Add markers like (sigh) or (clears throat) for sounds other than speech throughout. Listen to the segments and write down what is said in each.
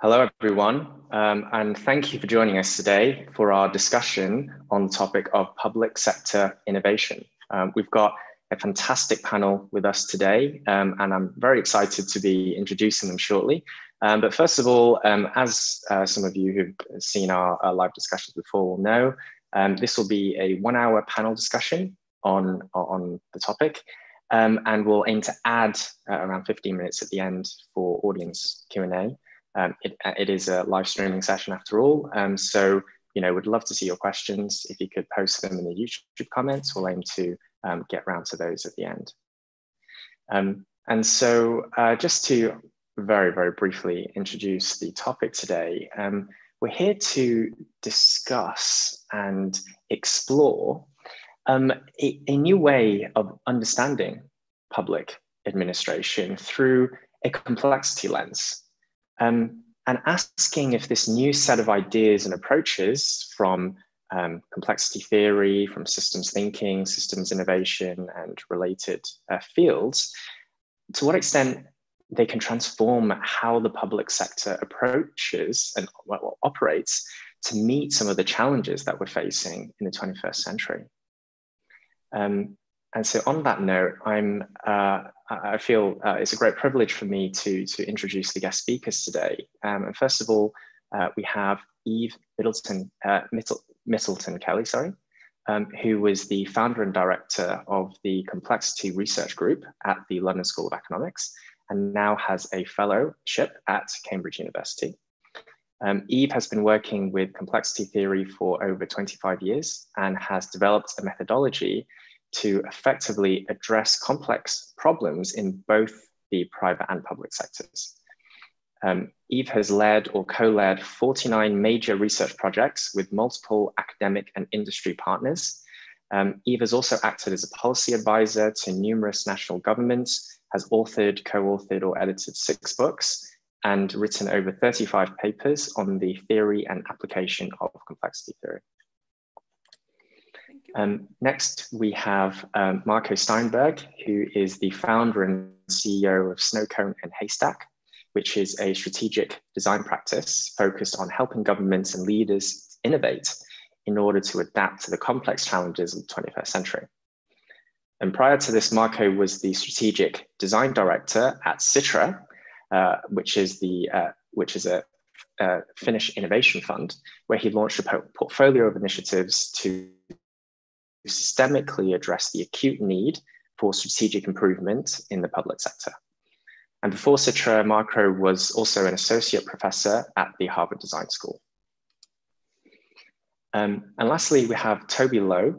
Hello, everyone, um, and thank you for joining us today for our discussion on the topic of public sector innovation. Um, we've got a fantastic panel with us today, um, and I'm very excited to be introducing them shortly. Um, but first of all, um, as uh, some of you who've seen our, our live discussions before will know, um, this will be a one hour panel discussion on, on the topic. And we'll aim to add uh, around 15 minutes at the end for audience Q&A. Um, it, uh, it is a live streaming session after all. Um, so, you know, we'd love to see your questions. If you could post them in the YouTube comments, we'll aim to um, get round to those at the end. Um, and so uh, just to very, very briefly introduce the topic today, um, we're here to discuss and explore um, a, a new way of understanding public administration through a complexity lens um, and asking if this new set of ideas and approaches from um, complexity theory, from systems thinking, systems innovation, and related uh, fields, to what extent they can transform how the public sector approaches and well, operates to meet some of the challenges that we're facing in the 21st century. Um, and so on that note, I'm, uh, I feel uh, it's a great privilege for me to, to introduce the guest speakers today. Um, and first of all, uh, we have Eve Mitleton, uh, Mitleton Kelly, sorry, um, who was the founder and director of the Complexity Research Group at the London School of Economics, and now has a fellowship at Cambridge University. Um, Eve has been working with complexity theory for over 25 years and has developed a methodology to effectively address complex problems in both the private and public sectors. Um, Eve has led or co-led 49 major research projects with multiple academic and industry partners. Um, Eve has also acted as a policy advisor to numerous national governments, has authored, co-authored or edited six books, and written over 35 papers on the theory and application of complexity theory. Um, next, we have um, Marco Steinberg, who is the founder and CEO of Snowcone and Haystack, which is a strategic design practice focused on helping governments and leaders innovate in order to adapt to the complex challenges of the 21st century. And prior to this, Marco was the strategic design director at Sitra, uh, which is the uh, which is a, a Finnish innovation fund, where he launched a portfolio of initiatives to systemically address the acute need for strategic improvement in the public sector. And before Sitra, Marco was also an associate professor at the Harvard Design School. Um, and lastly, we have Toby Lowe,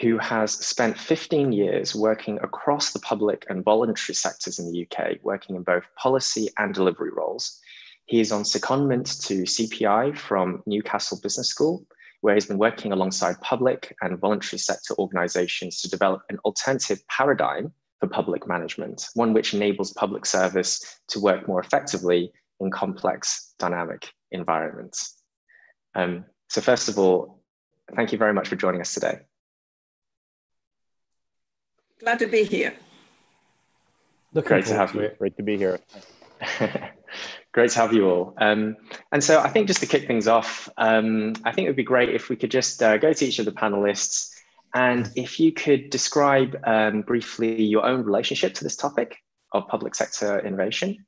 who has spent 15 years working across the public and voluntary sectors in the UK, working in both policy and delivery roles. He is on secondment to CPI from Newcastle Business School, where he's been working alongside public and voluntary sector organizations to develop an alternative paradigm for public management, one which enables public service to work more effectively in complex, dynamic environments. Um, so first of all, thank you very much for joining us today. Glad to be here. Looking Great to have you. Great to be here. (laughs) Great to have you all. Um, and so I think just to kick things off, um, I think it would be great if we could just uh, go to each of the panelists and if you could describe um, briefly your own relationship to this topic of public sector innovation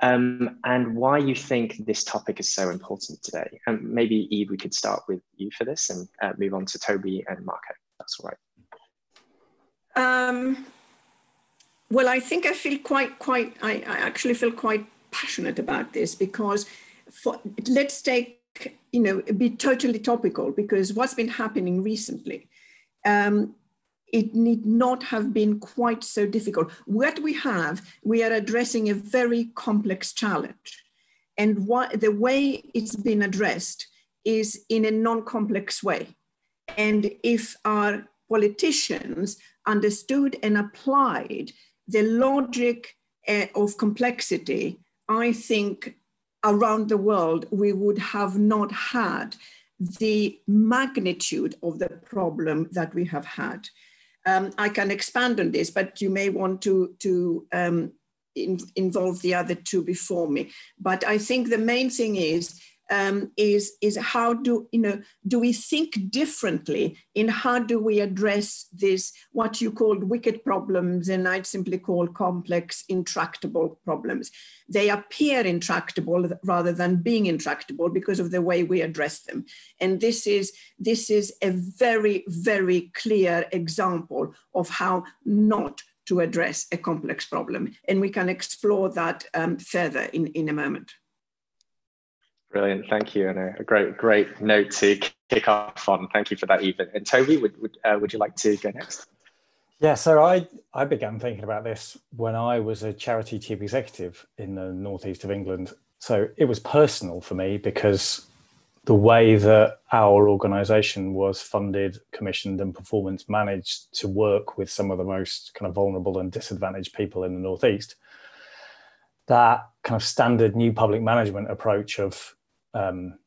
um, and why you think this topic is so important today. And maybe Eve, we could start with you for this and uh, move on to Toby and Marco. That's all right. Um, well, I think I feel quite, quite, I, I actually feel quite passionate about this because for, let's take, you know, be totally topical because what's been happening recently, um, it need not have been quite so difficult. What we have, we are addressing a very complex challenge. And what, the way it's been addressed is in a non-complex way. And if our politicians understood and applied the logic uh, of complexity I think around the world, we would have not had the magnitude of the problem that we have had. Um, I can expand on this, but you may want to, to um, in, involve the other two before me. But I think the main thing is um, is is how do you know do we think differently in how do we address this what you called wicked problems and I'd simply call complex intractable problems. They appear intractable rather than being intractable because of the way we address them. And this is this is a very very clear example of how not to address a complex problem. And we can explore that um, further in, in a moment. Brilliant, thank you, and a, great, great note to kick off on. Thank you for that, Even. And Toby, would would, uh, would you like to go next? Yeah, so I I began thinking about this when I was a charity chief executive in the northeast of England. So it was personal for me because the way that our organisation was funded, commissioned, and performance managed to work with some of the most kind of vulnerable and disadvantaged people in the northeast. That kind of standard new public management approach of um,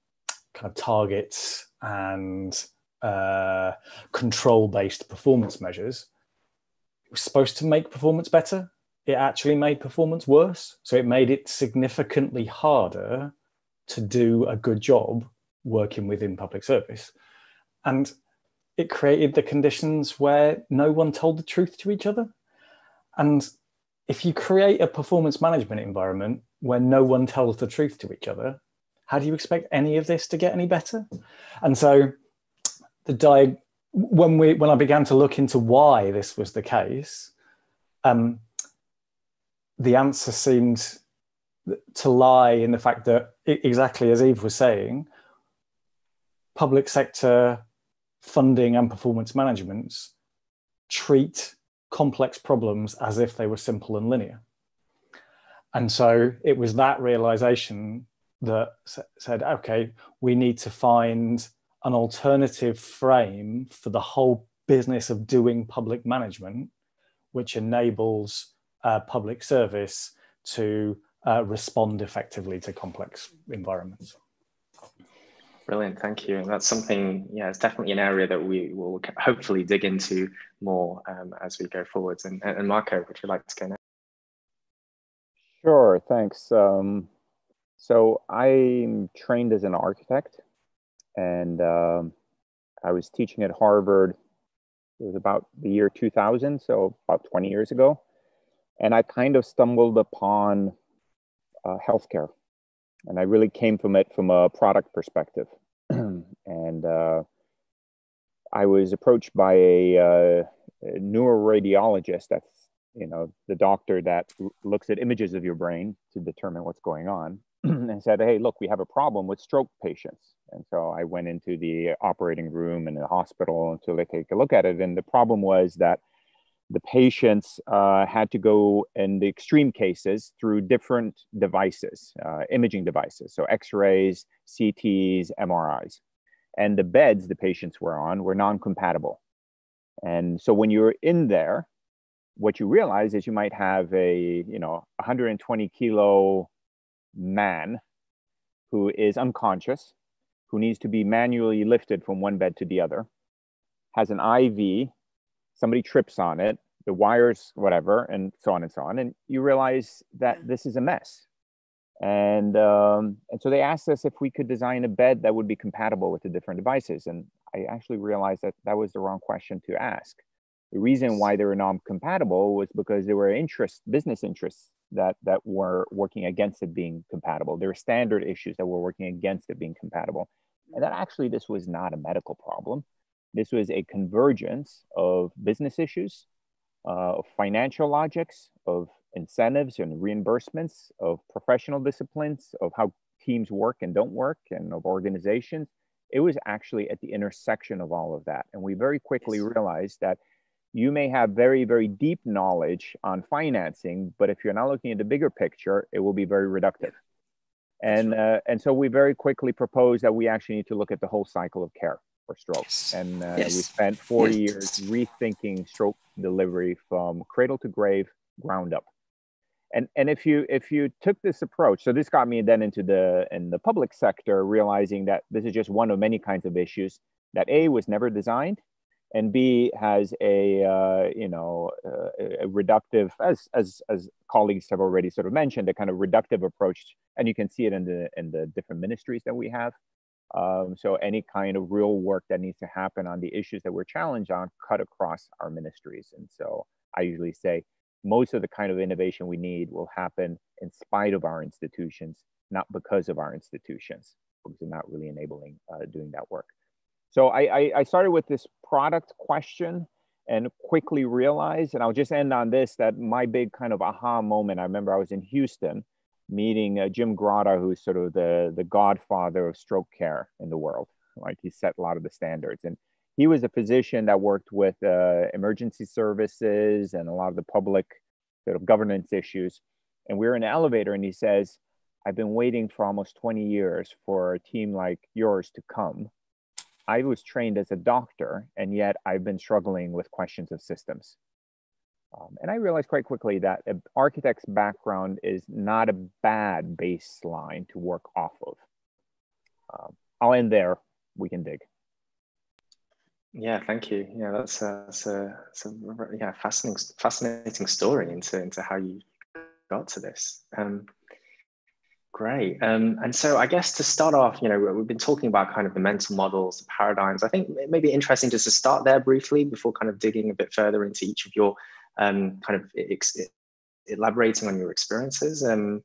kind of targets and uh, control based performance measures it was supposed to make performance better. It actually made performance worse. So it made it significantly harder to do a good job working within public service. And it created the conditions where no one told the truth to each other. And if you create a performance management environment where no one tells the truth to each other, how do you expect any of this to get any better? And so the di- when we when I began to look into why this was the case, um, the answer seemed to lie in the fact that exactly as Eve was saying, public sector funding and performance management treat complex problems as if they were simple and linear. And so it was that realization that said, okay, we need to find an alternative frame for the whole business of doing public management, which enables uh, public service to uh, respond effectively to complex environments. Brilliant, thank you. And that's something, yeah, it's definitely an area that we will hopefully dig into more um, as we go forwards. And, and Marco, would you like to go next? Sure, thanks. Um, so I'm trained as an architect, and um, I was teaching at Harvard. It was about the year 2000, so about 20 years ago, and I kind of stumbled upon uh, healthcare, and I really came from it from a product perspective, (clears throat) and uh, I was approached by a, uh, a neuroradiologist. That's you know the doctor that looks at images of your brain to determine what's going on (clears throat) and said, Hey, look, we have a problem with stroke patients. And so I went into the operating room in the hospital until they take a look at it. And the problem was that the patients uh, had to go in the extreme cases through different devices, uh, imaging devices, so x rays, CTs, MRIs. And the beds the patients were on were non compatible. And so when you're in there, what you realize is you might have a you know 120 kilo man who is unconscious, who needs to be manually lifted from one bed to the other, has an IV, somebody trips on it, the wires, whatever, and so on and so on. And you realize that this is a mess. And, um, and so they asked us if we could design a bed that would be compatible with the different devices. And I actually realized that that was the wrong question to ask. The reason why they were non-compatible was because there were interests, business interests that that were working against it being compatible. There were standard issues that were working against it being compatible. And that actually this was not a medical problem. This was a convergence of business issues, uh, of financial logics, of incentives and reimbursements, of professional disciplines, of how teams work and don't work, and of organizations. It was actually at the intersection of all of that. And we very quickly realized that you may have very, very deep knowledge on financing, but if you're not looking at the bigger picture, it will be very reductive. And, uh, and so we very quickly proposed that we actually need to look at the whole cycle of care for stroke. Yes. And uh, yes. we spent 40 yes. years rethinking stroke delivery from cradle to grave, ground up. And, and if you if you took this approach, so this got me then into the in the public sector, realizing that this is just one of many kinds of issues that A was never designed and B has a uh, you know uh, a reductive, as as as colleagues have already sort of mentioned, a kind of reductive approach, and you can see it in the in the different ministries that we have. Um, so any kind of real work that needs to happen on the issues that we're challenged on cut across our ministries, and so I usually say most of the kind of innovation we need will happen in spite of our institutions, not because of our institutions, because they're not really enabling uh, doing that work. So I, I, started with this product question and quickly realized, and I'll just end on this, that my big kind of aha moment, I remember I was in Houston meeting uh, Jim Grotta, who's sort of the, the godfather of stroke care in the world. Like he set a lot of the standards. And he was a physician that worked with uh, emergency services and a lot of the public sort of governance issues. And we were in an elevator and he says, I've been waiting for almost 20 years for a team like yours to come I was trained as a doctor, and yet I've been struggling with questions of systems. Um, and I realized quite quickly that an architect's background is not a bad baseline to work off of. Um, I'll end there. We can dig. Yeah, thank you. Yeah, that's a, that's a, that's a yeah fascinating fascinating story into into how you got to this. Um, Great. Um, and so I guess to start off, you know, we've been talking about kind of the mental models, the paradigms. I think it may be interesting just to start there briefly before kind of digging a bit further into each of your um, kind of ex- elaborating on your experiences um,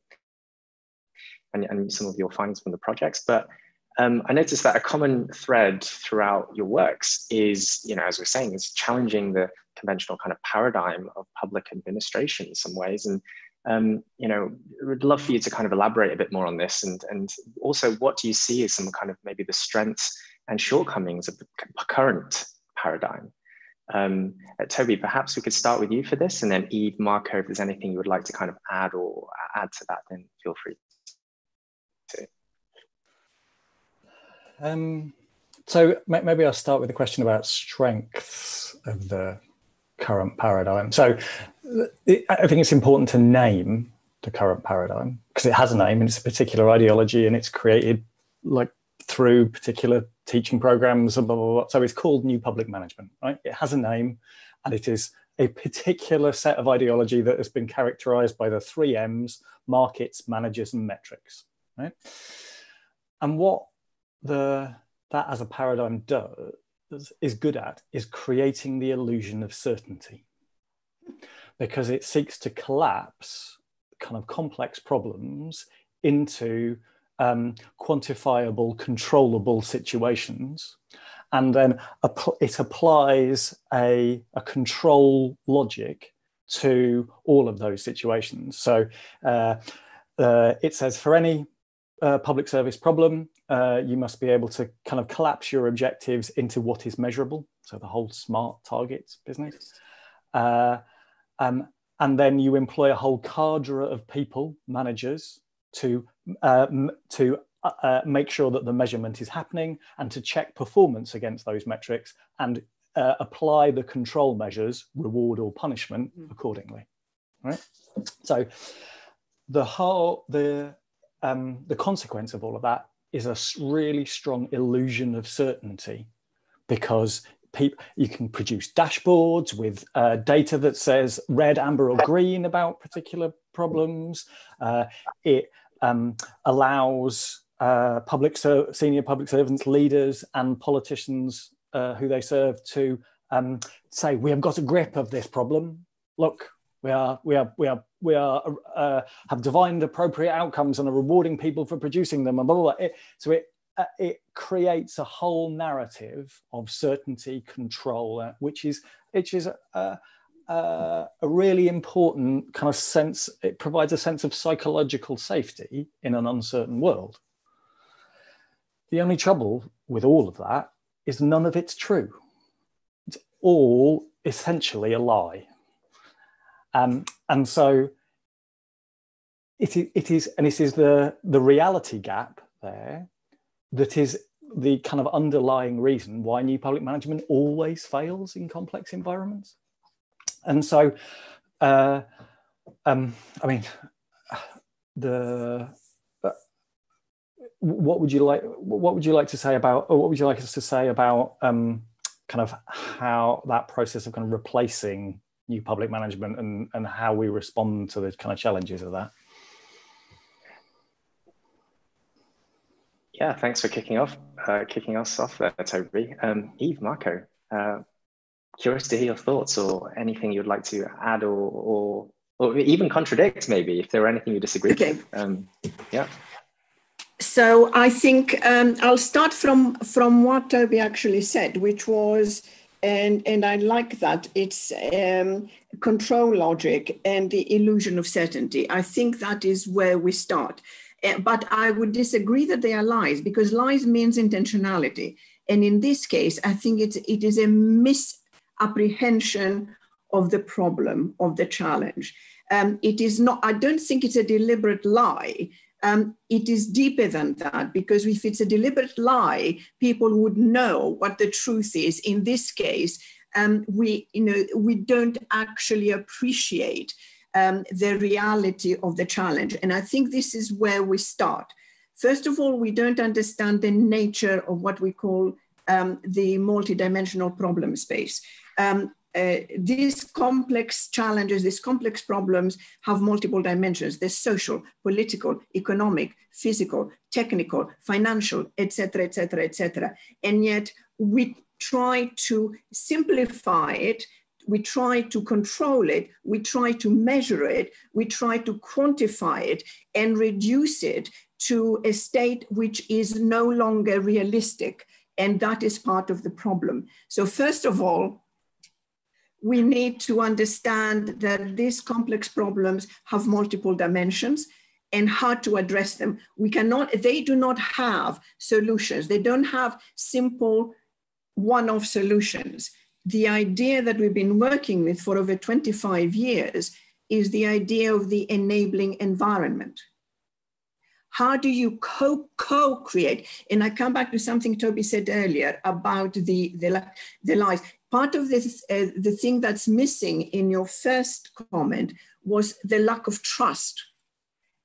and, and some of your findings from the projects. But um, I noticed that a common thread throughout your works is, you know, as we're saying, is challenging the conventional kind of paradigm of public administration in some ways. And um, you know, would love for you to kind of elaborate a bit more on this, and and also what do you see as some kind of maybe the strengths and shortcomings of the current paradigm? Um, uh, Toby, perhaps we could start with you for this, and then Eve, Marco, if there's anything you would like to kind of add or add to that, then feel free. Um, so maybe I'll start with a question about strengths of the current paradigm. So I think it's important to name the current paradigm because it has a name and it's a particular ideology and it's created like through particular teaching programs and blah, blah, blah. So it's called New Public Management, right? It has a name and it is a particular set of ideology that has been characterized by the three M's markets, managers, and metrics, right? And what the that as a paradigm does is good at is creating the illusion of certainty because it seeks to collapse kind of complex problems into um, quantifiable, controllable situations. And then it applies a, a control logic to all of those situations. So uh, uh, it says for any uh, public service problem, uh, you must be able to kind of collapse your objectives into what is measurable. So the whole smart targets business. Uh, um, and then you employ a whole cadre of people, managers, to uh, to uh, uh, make sure that the measurement is happening and to check performance against those metrics and uh, apply the control measures, reward or punishment mm. accordingly. Right. So the whole the um, the consequence of all of that is a really strong illusion of certainty because people you can produce dashboards with uh, data that says red amber or green about particular problems. Uh, it um, allows uh, public ser- senior public servants leaders and politicians uh, who they serve to um, say we have got a grip of this problem. Look we are we are we are we are uh, have divined appropriate outcomes and are rewarding people for producing them and blah blah. blah. It, so it uh, it creates a whole narrative of certainty, control, uh, which is which is a, a, a really important kind of sense. It provides a sense of psychological safety in an uncertain world. The only trouble with all of that is none of it's true. It's all essentially a lie. Um, and so it, it is, and it is the, the reality gap there that is the kind of underlying reason why new public management always fails in complex environments. And so, uh, um, I mean, the uh, what would you like? What would you like to say about, or what would you like us to say about um, kind of how that process of kind of replacing new public management and, and how we respond to the kind of challenges of that. Yeah, thanks for kicking off, uh, kicking us off there, Toby. Um, Eve, Marco, uh, curious to hear your thoughts or anything you'd like to add or, or, or even contradict maybe if there were anything you disagree okay. with. Um, yeah. So I think um, I'll start from from what Toby actually said, which was, and and I like that it's um, control logic and the illusion of certainty. I think that is where we start. Uh, but I would disagree that they are lies because lies means intentionality, and in this case, I think it's it is a misapprehension of the problem of the challenge. Um, it is not. I don't think it's a deliberate lie um, it is deeper than that because if it's a deliberate lie, people would know what the truth is. In this case, um, we, you know, we don't actually appreciate um, the reality of the challenge. And I think this is where we start. First of all, we don't understand the nature of what we call um, the multidimensional problem space. Um, uh, these complex challenges, these complex problems have multiple dimensions. There's social, political, economic, physical, technical, financial, etc., etc., etc. And yet we try to simplify it we try to control it, we try to measure it, we try to quantify it and reduce it to a state which is no longer realistic. And that is part of the problem. So, first of all, we need to understand that these complex problems have multiple dimensions and how to address them. We cannot, they do not have solutions. They don't have simple one-off solutions. The idea that we've been working with for over 25 years is the idea of the enabling environment. How do you co co-create? And I come back to something Toby said earlier about the, the, the lies part of this, uh, the thing that's missing in your first comment was the lack of trust.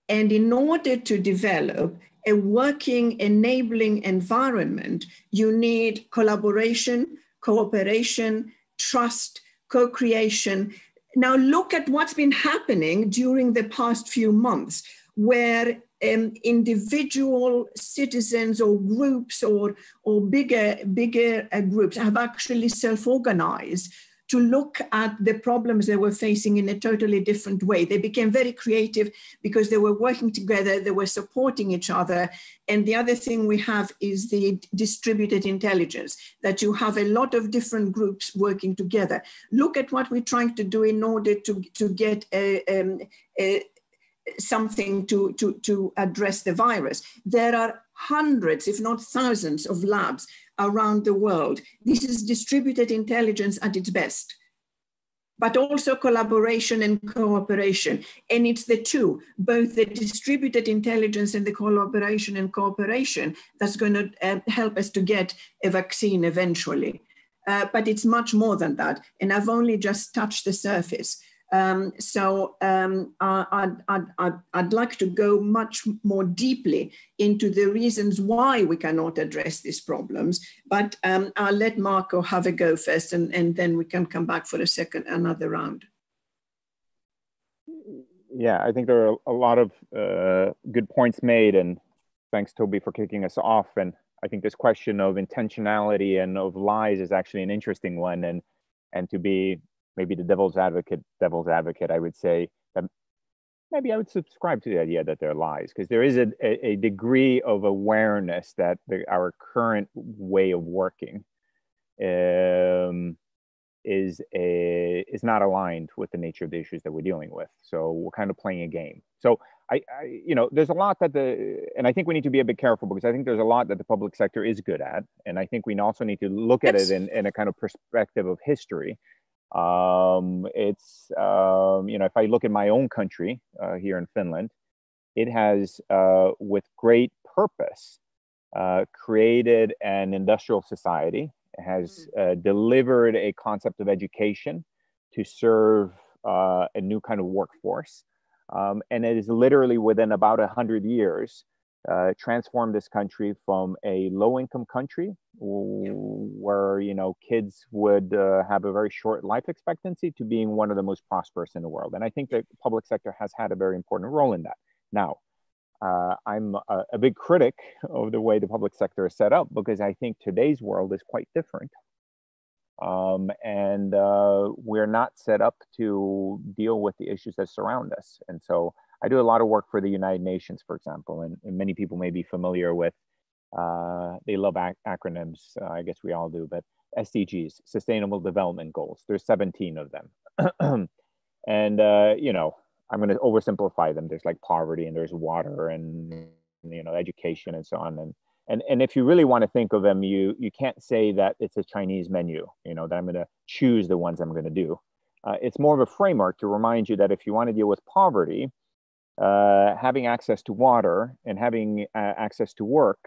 And in order to develop a working, enabling environment, you need collaboration, cooperation, trust, co creation. Now, look at what's been happening during the past few months, where um, individual citizens or groups or, or bigger, bigger uh, groups have actually self-organized to look at the problems they were facing in a totally different way. They became very creative because they were working together, they were supporting each other. And the other thing we have is the distributed intelligence, that you have a lot of different groups working together. Look at what we're trying to do in order to, to get a, um, a, something to, to, to address the virus. There are hundreds, if not thousands, of labs around the world. This is distributed intelligence at its best, but also collaboration and cooperation. And it's the two, both the distributed intelligence and the collaboration and cooperation that's going to uh, help us to get a vaccine eventually. Uh, but it's much more than that. And I've only just touched the surface. Um, so um, I'd, I'd, I'd, like to go much more deeply into the reasons why we cannot address these problems, but um, I'll let Marco have a go first and, and then we can come back for a second, another round. Yeah, I think there are a lot of uh, good points made and thanks Toby for kicking us off. And I think this question of intentionality and of lies is actually an interesting one and, and to be maybe the devil's advocate, devil's advocate, I would say that maybe I would subscribe to the idea that they're lies because there is a, a, degree of awareness that the, our current way of working um, is a, is not aligned with the nature of the issues that we're dealing with. So we're kind of playing a game. So I, I, you know, there's a lot that the, and I think we need to be a bit careful because I think there's a lot that the public sector is good at, and I think we also need to look at it in, in a kind of perspective of history um, it's, um, you know, if I look at my own country uh, here in Finland, it has, uh, with great purpose, uh, created an industrial society, it has mm. uh, delivered a concept of education to serve uh, a new kind of workforce. Um, and it is literally within about 100 years uh, transform this country from a low income country where you know kids would uh, have a very short life expectancy to being one of the most prosperous in the world. And i think the public sector has had a very important role in that. Now uh, i'm a, a, big critic of the way the public sector is set up because i think today's world is quite different. Um, and uh, we're not set up to deal with the issues that surround us. And so I do a lot of work for the United Nations, for example, and, and many people may be familiar with. Uh, they love ac- acronyms. Uh, I guess we all do, but SDGs, Sustainable Development Goals. There's 17 of them, (clears throat) and uh, you know, I'm going to oversimplify them. There's like poverty, and there's water, and you know, education, and so on. And and and if you really want to think of them, you you can't say that it's a Chinese menu. You know, that I'm going to choose the ones I'm going to do. Uh, it's more of a framework to remind you that if you want to deal with poverty, uh, having access to water and having uh, access to work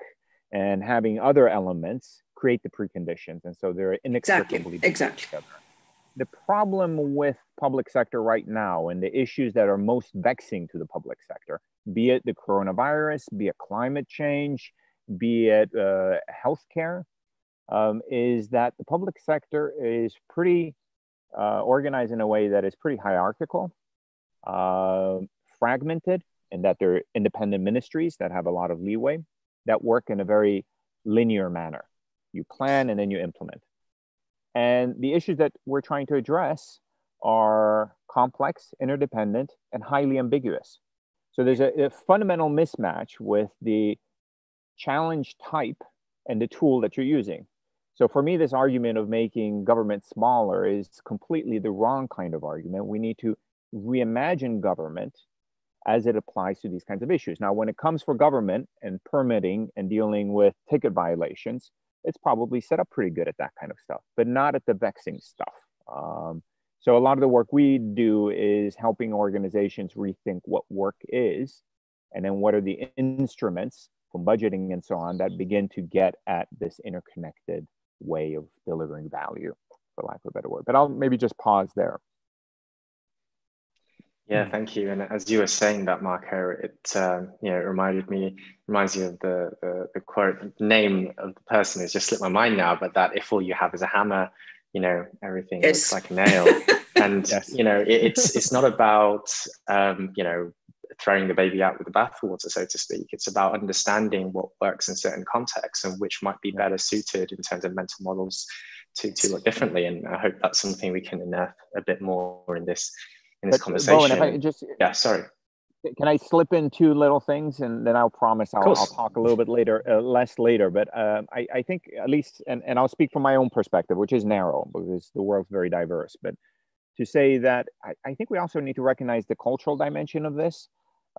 and having other elements create the preconditions. And so they're inextricably exactly. exactly. The problem with public sector right now and the issues that are most vexing to the public sector, be it the coronavirus, be it climate change, be it uh, healthcare, um, is that the public sector is pretty uh, organized in a way that is pretty hierarchical. Uh, fragmented and that they're independent ministries that have a lot of leeway that work in a very linear manner. You plan and then you implement. And the issues that we're trying to address are complex, interdependent, and highly ambiguous. So there's a, a fundamental mismatch with the challenge type and the tool that you're using. So for me, this argument of making government smaller is completely the wrong kind of argument. We need to reimagine government as it applies to these kinds of issues. Now, when it comes for government and permitting and dealing with ticket violations, it's probably set up pretty good at that kind of stuff, but not at the vexing stuff. Um, so, a lot of the work we do is helping organizations rethink what work is, and then what are the instruments from budgeting and so on that begin to get at this interconnected way of delivering value, for lack of a better word. But I'll maybe just pause there. Yeah, hmm. thank you. And as you were saying that, Marco, it um, you know it reminded me reminds you of the, the, the quote name of the person has just slipped my mind now, but that if all you have is a hammer, you know everything yes. looks like a nail. (laughs) and yes. you know it, it's it's not about um, you know throwing the baby out with the bathwater, so to speak. It's about understanding what works in certain contexts and which might be better suited in terms of mental models to to look differently. And I hope that's something we can unearth a bit more in this in this but, conversation. Bowen, if I just yeah, sorry. Can I slip in two little things, and then I'll promise I'll, I'll talk a little bit later, uh, less later. But uh, I, I think at least, and, and I'll speak from my own perspective, which is narrow because the world's very diverse. But to say that I, I think we also need to recognize the cultural dimension of this.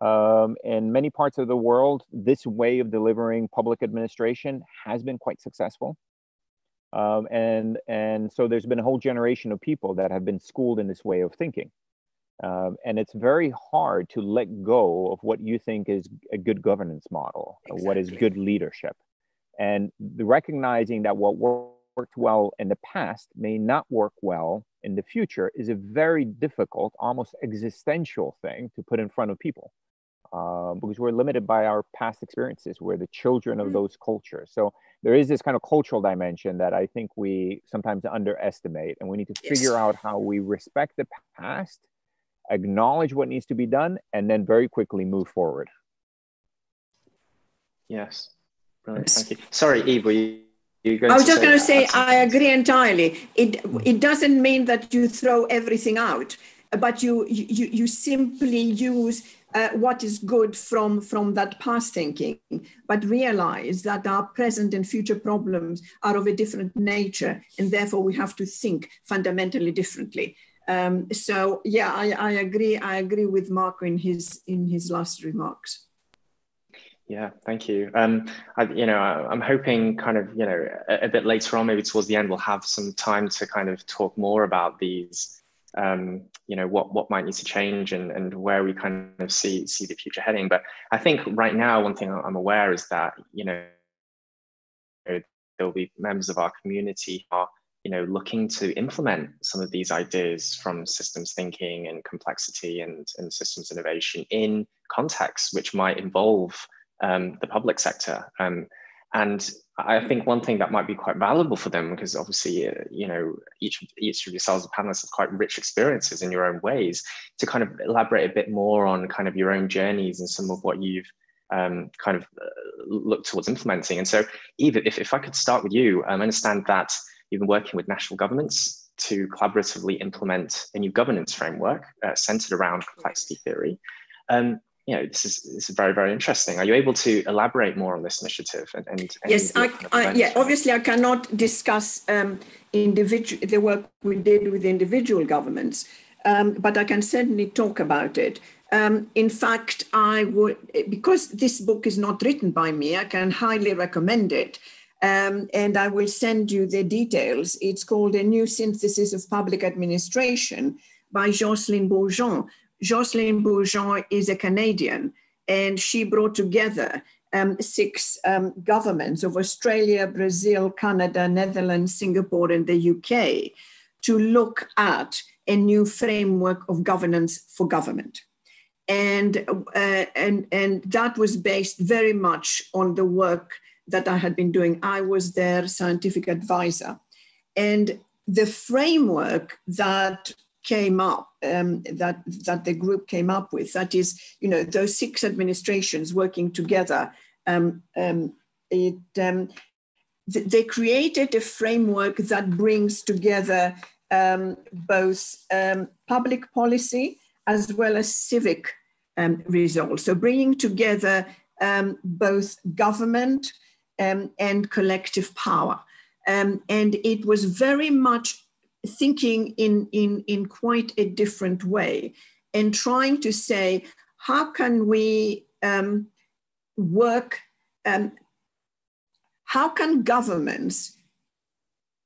Um, in many parts of the world, this way of delivering public administration has been quite successful. Um, and, and so there's been a whole generation of people that have been schooled in this way of thinking. Um, and it's very hard to let go of what you think is a good governance model, exactly. what is good leadership. And the recognizing that what worked well in the past may not work well in the future is a very difficult, almost existential thing to put in front of people. Um, because we're limited by our past experiences. We're the children of mm-hmm. those cultures. So there is this kind of cultural dimension that I think we sometimes underestimate, and we need to yes. figure out how we respect the past acknowledge what needs to be done, and then very quickly move forward. Yes, brilliant. Thank you. Sorry, Eve, were you? I was just going to say, I agree entirely. It it doesn't mean that you throw everything out, but you you you simply use uh, what is good from from that past thinking, but realize that our present and future problems are of a different nature, and therefore we have to think fundamentally differently. Um, so yeah, I, I agree. I agree with Marco in his in his last remarks. Yeah, thank you. Um, I, you know, I, am hoping kind of, you know, a, a, bit later on, maybe towards the end, we'll have some time to kind of talk more about these, um, you know, what what might need to change and, and where we kind of see see the future heading. But I think right now, one thing I'm aware is that, you know, there'll be members of our community are you know, looking to implement some of these ideas from systems thinking and complexity and, and systems innovation in contexts which might involve um, the public sector. Um, and I think one thing that might be quite valuable for them, because obviously, uh, you know, each each of yourselves as panelists have quite rich experiences in your own ways, to kind of elaborate a bit more on kind of your own journeys and some of what you've um, kind of uh, looked towards implementing. And so, Eva, if, if I could start with you, um, I understand that you've been working with national governments to collaboratively implement a new governance framework uh, centered around complexity theory. Um, you know, this is this is very very interesting. Are you able to elaborate more on this initiative? And, and yes, I, I, yeah. Obviously, I cannot discuss um, individual the work we did with individual governments, um, but I can certainly talk about it. Um, in fact, I would because this book is not written by me. I can highly recommend it. Um, and I will send you the details. It's called A New Synthesis of Public Administration by Jocelyne Bourgon, Jocelyne Bourgon is a Canadian, and she brought together um, six um, governments of Australia, Brazil, Canada, Netherlands, Singapore, and the UK to look at a new framework of governance for government. And, uh, and, and that was based very much on the work that I had been doing. I was their scientific advisor. And the framework that came up um, that that the group came up with that is you know those six administrations working together um, um, it um, th- they created a framework that brings together um, both um, public policy as well as civic results so bringing together both government and collective power and it was very much thinking in, in, in quite a different way and trying to say, how can we um, work, um, how can governments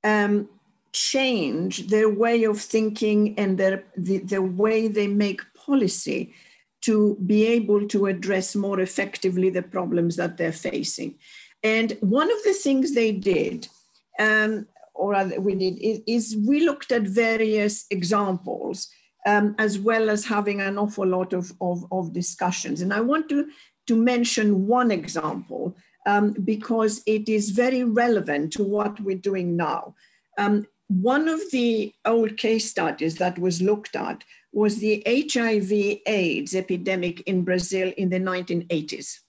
um, change their way of thinking and their, the, the way they make policy to be able to address more effectively the problems that they're facing. And one of the things they did um, or we did, is we looked at various examples um, as well as having an awful lot of, of, of, discussions. And I want to, to mention one example um, because it is very relevant to what we're doing now. Um, one of the old case studies that was looked at was the HIV AIDS epidemic in Brazil in the 1980s.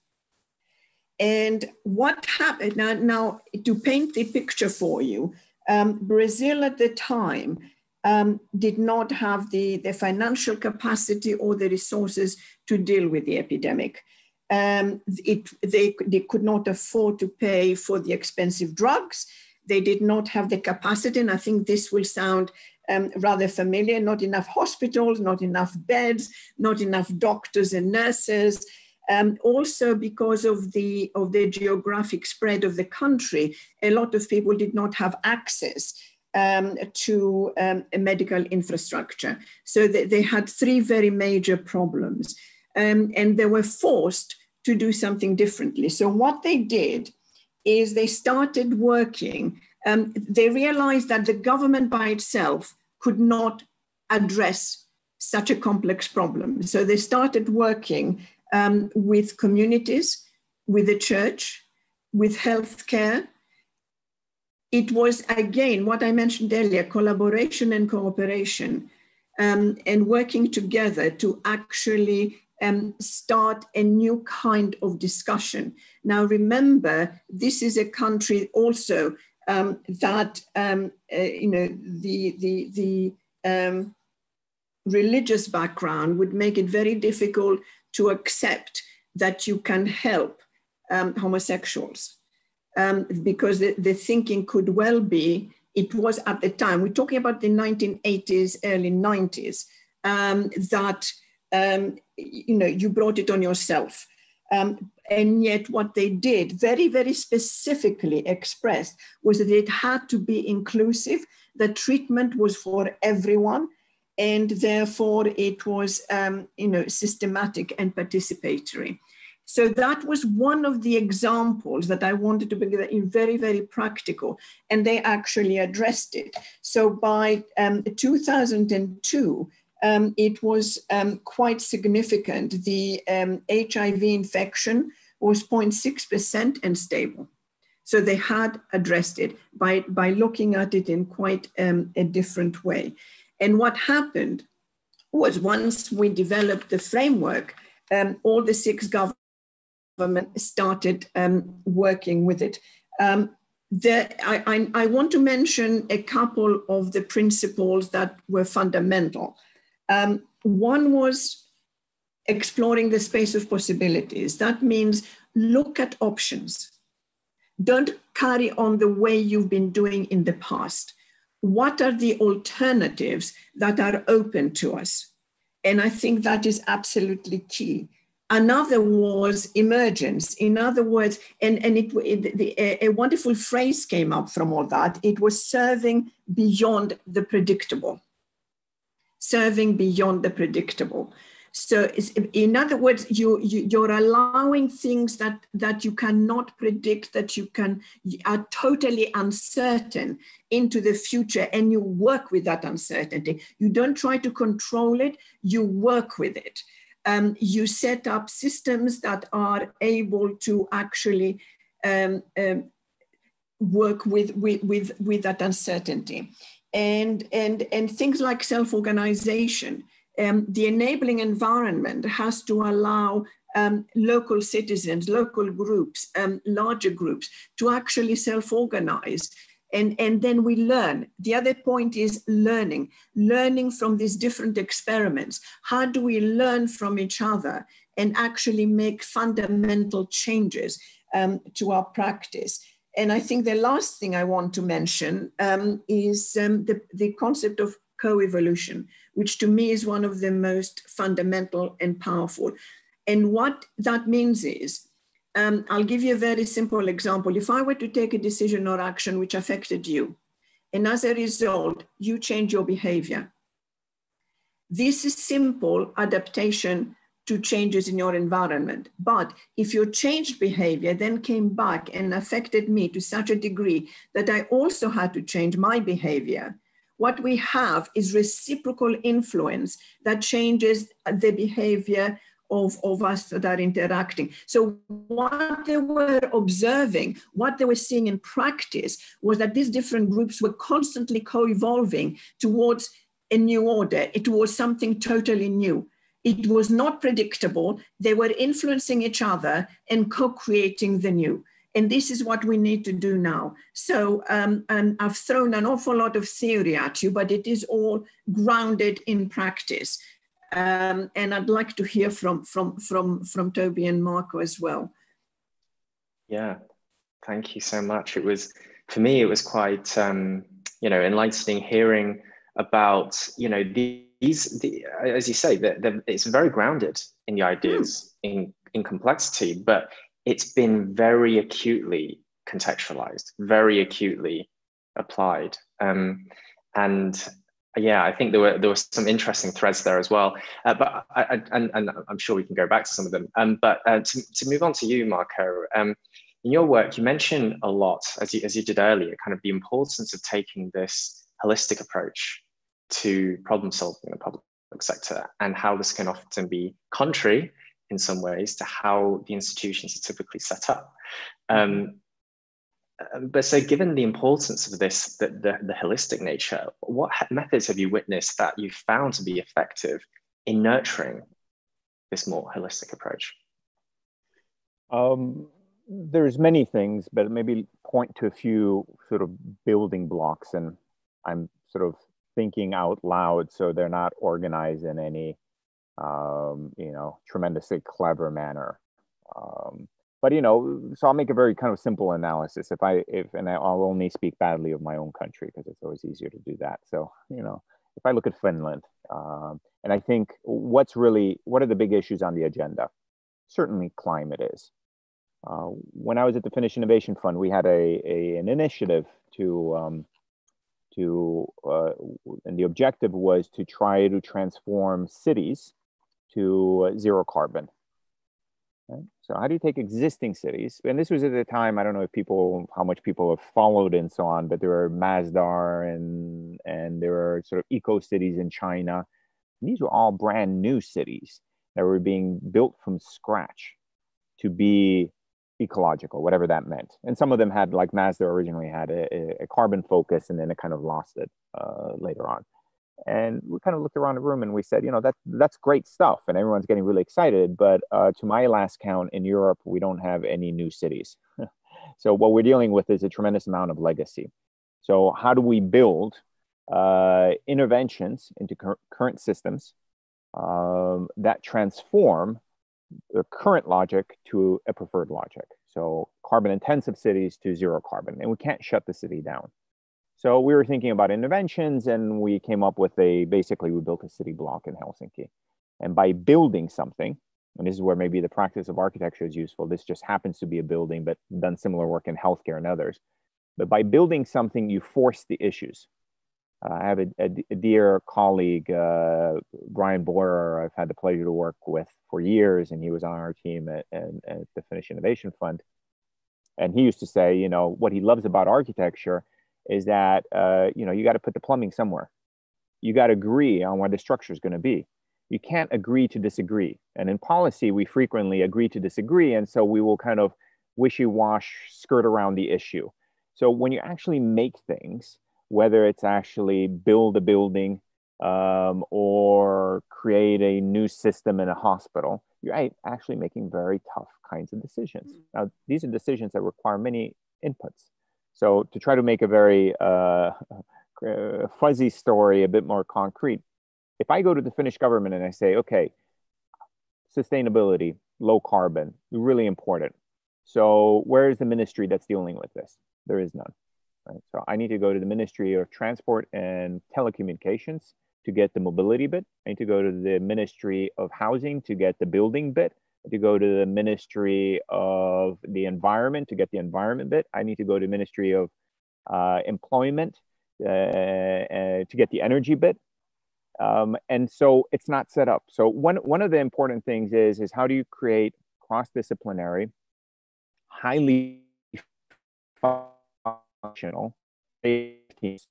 And what happened now, now to paint the picture for you, um, Brazil at the time um, did not have the, the financial capacity or the resources to deal with the epidemic. Um, it, they, they could not afford to pay for the expensive drugs. They did not have the capacity, and I think this will sound um, rather familiar not enough hospitals, not enough beds, not enough doctors and nurses. Um, also, because of the, of the geographic spread of the country, a lot of people did not have access um, to um, medical infrastructure. So they, they, had three very major problems, um, and they were forced to do something differently. So, what they did is they started working, um, they realized that the government by itself could not address such a complex problem. So, they started working um, with communities, with the church, with healthcare. It was, again, what I mentioned earlier collaboration and cooperation, um, and working together to actually um, start a new kind of discussion. Now, remember, this is a country also um, that, um, uh, you know, the, the, the um, religious background would make it very difficult to accept that you can help um, homosexuals. Um, because the, the thinking could well be, it was at the time, we're talking about the 1980s, early 90s, um, that um, you know you brought it on yourself. Um, and yet, what they did, very, very specifically expressed, was that it had to be inclusive. The treatment was for everyone, and therefore it was um, you know systematic and participatory so that was one of the examples that i wanted to bring in very very practical and they actually addressed it so by um, 2002 um, it was um, quite significant the hiv um, infection was 0.6% and stable. So they had addressed it by, by looking at it in quite um, a different way. And what happened was once we developed the framework, um, all the six governments started um, working with it. Um, the, I, I, I, want to mention a couple of the principles that were fundamental. Um, one was exploring the space of possibilities. That means look at options. Don't carry on the way you've been doing in the past. What are the alternatives that are open to us? And I think that is absolutely key. Another was emergence. In other words, and, and it, it the, a, a wonderful phrase came up from all that. It was serving beyond the predictable. Serving beyond the predictable. So, in other words, you, you you're allowing things that that you cannot predict, that you can are totally uncertain into the future, and you work with that uncertainty. You don't try to control it; you work with it. Um, you set up systems that are able to actually um, um, work with, with, with, with that uncertainty. And, and, and things like self-organization um, the enabling environment has to allow um, local citizens, local groups, um, larger groups to actually self-organize. And, and then we learn. The other point is learning, learning from these different experiments. How do we learn from each other and actually make fundamental changes um, to our practice? And I think the last thing I want to mention um, is um, the, the concept of co-evolution which to me is one of the most fundamental and powerful. And what that means is, um, I'll give you a very simple example. If I were to take a decision or action which affected you, and as a result, you change your behavior, this is simple adaptation to changes in your environment. But if your changed behavior then came back and affected me to such a degree that I also had to change my behavior, what we have is reciprocal influence that changes the behavior of, of us that are interacting. So what they were observing, what they were seeing in practice was that these different groups were constantly co-evolving towards a new order. It was something totally new. It was not predictable. They were influencing each other and co-creating the new. And this is what we need to do now. So um, and I've thrown an awful lot of theory at you, but it is all grounded in practice. Um, and I'd like to hear from, from, from, from Toby and Marco as well. Yeah, thank you so much. It was, for me, it was quite, um, you know, enlightening hearing about, you know, these, the, as you say, that it's very grounded in the ideas, mm. in, in complexity, but it's been very acutely contextualized, very acutely applied. Um, and yeah, I think there were there were some interesting threads there as well. Uh, but I, I, and, and I'm sure we can go back to some of them. Um, but uh, to, to move on to you, Marco, um, in your work, you mention a lot, as you, as you did earlier, kind of the importance of taking this holistic approach to problem solving in the public sector and how this can often be contrary in some ways to how the institutions are typically set up. Um, um, but so given the importance of this, the, the, the holistic nature, what methods have you witnessed that you found to be effective in nurturing this more holistic approach? Um, there's many things, but maybe point to a few sort of building blocks, and I'm sort of thinking out loud, so they're not organized in any um, you know, tremendously clever manner. Um, but you know, so I'll make a very kind of simple analysis. If I if and I'll only speak badly of my own country because it's always easier to do that. So you know, if I look at Finland, um, and I think what's really what are the big issues on the agenda? Certainly, climate is. Uh, when I was at the Finnish Innovation Fund, we had a, a an initiative to um, to uh, and the objective was to try to transform cities to zero carbon. Right? So how do you take existing cities? And this was at the time, I don't know if people, how much people have followed and so on, but there were Masdar and, and there were sort of eco cities in China. And these were all brand new cities that were being built from scratch to be ecological, whatever that meant. And some of them had, like Masdar originally had a, a carbon focus and then it kind of lost it uh, later on. And we kind of looked around the room and we said, you know, that that's great stuff, and everyone's getting really excited. But uh, to my last count in Europe, we don't have any new cities. (laughs) so what we're dealing with is a tremendous amount of legacy. So how do we build uh, interventions into cur- current systems um, that transform the current logic to a preferred logic? So carbon intensive cities to zero carbon, and we can't shut the city down. So we were thinking about interventions and we came up with a, basically we built a city block in Helsinki. And by building something, and this is where maybe the practice of architecture is useful, this just happens to be a building, but done similar work in healthcare and others. But by building something, you force the issues. Uh, I have a, a, a dear colleague, uh, Brian Boyer, I've had the pleasure to work with for years, and he was on our team at, at, at the Finnish Innovation Fund. And he used to say, you know, what he loves about architecture is that uh, you know you got to put the plumbing somewhere. You got to agree on what the structure is going to be. You can't agree to disagree. And in policy, we frequently agree to disagree, and so we will kind of wishy-wash skirt around the issue. So when you actually make things, whether it's actually build a building um, or create a new system in a hospital, you're actually making very tough kinds of decisions. Now, these are decisions that require many inputs. So to try to make a very uh, fuzzy story a bit more concrete, if I go to the Finnish government and I say, okay, sustainability, low carbon, really important. So where is the ministry that's dealing with this? There is none. Right? So I need to go to the Ministry of Transport and Telecommunications to get the mobility bit. I need to go to the Ministry of Housing to get the building bit to go to the Ministry of the Environment to get the environment bit. I need to go to Ministry of uh, Employment uh, uh, to get the energy bit. Um, and so it's not set up. So one, one of the important things is, is how do you create cross-disciplinary, highly functional teams?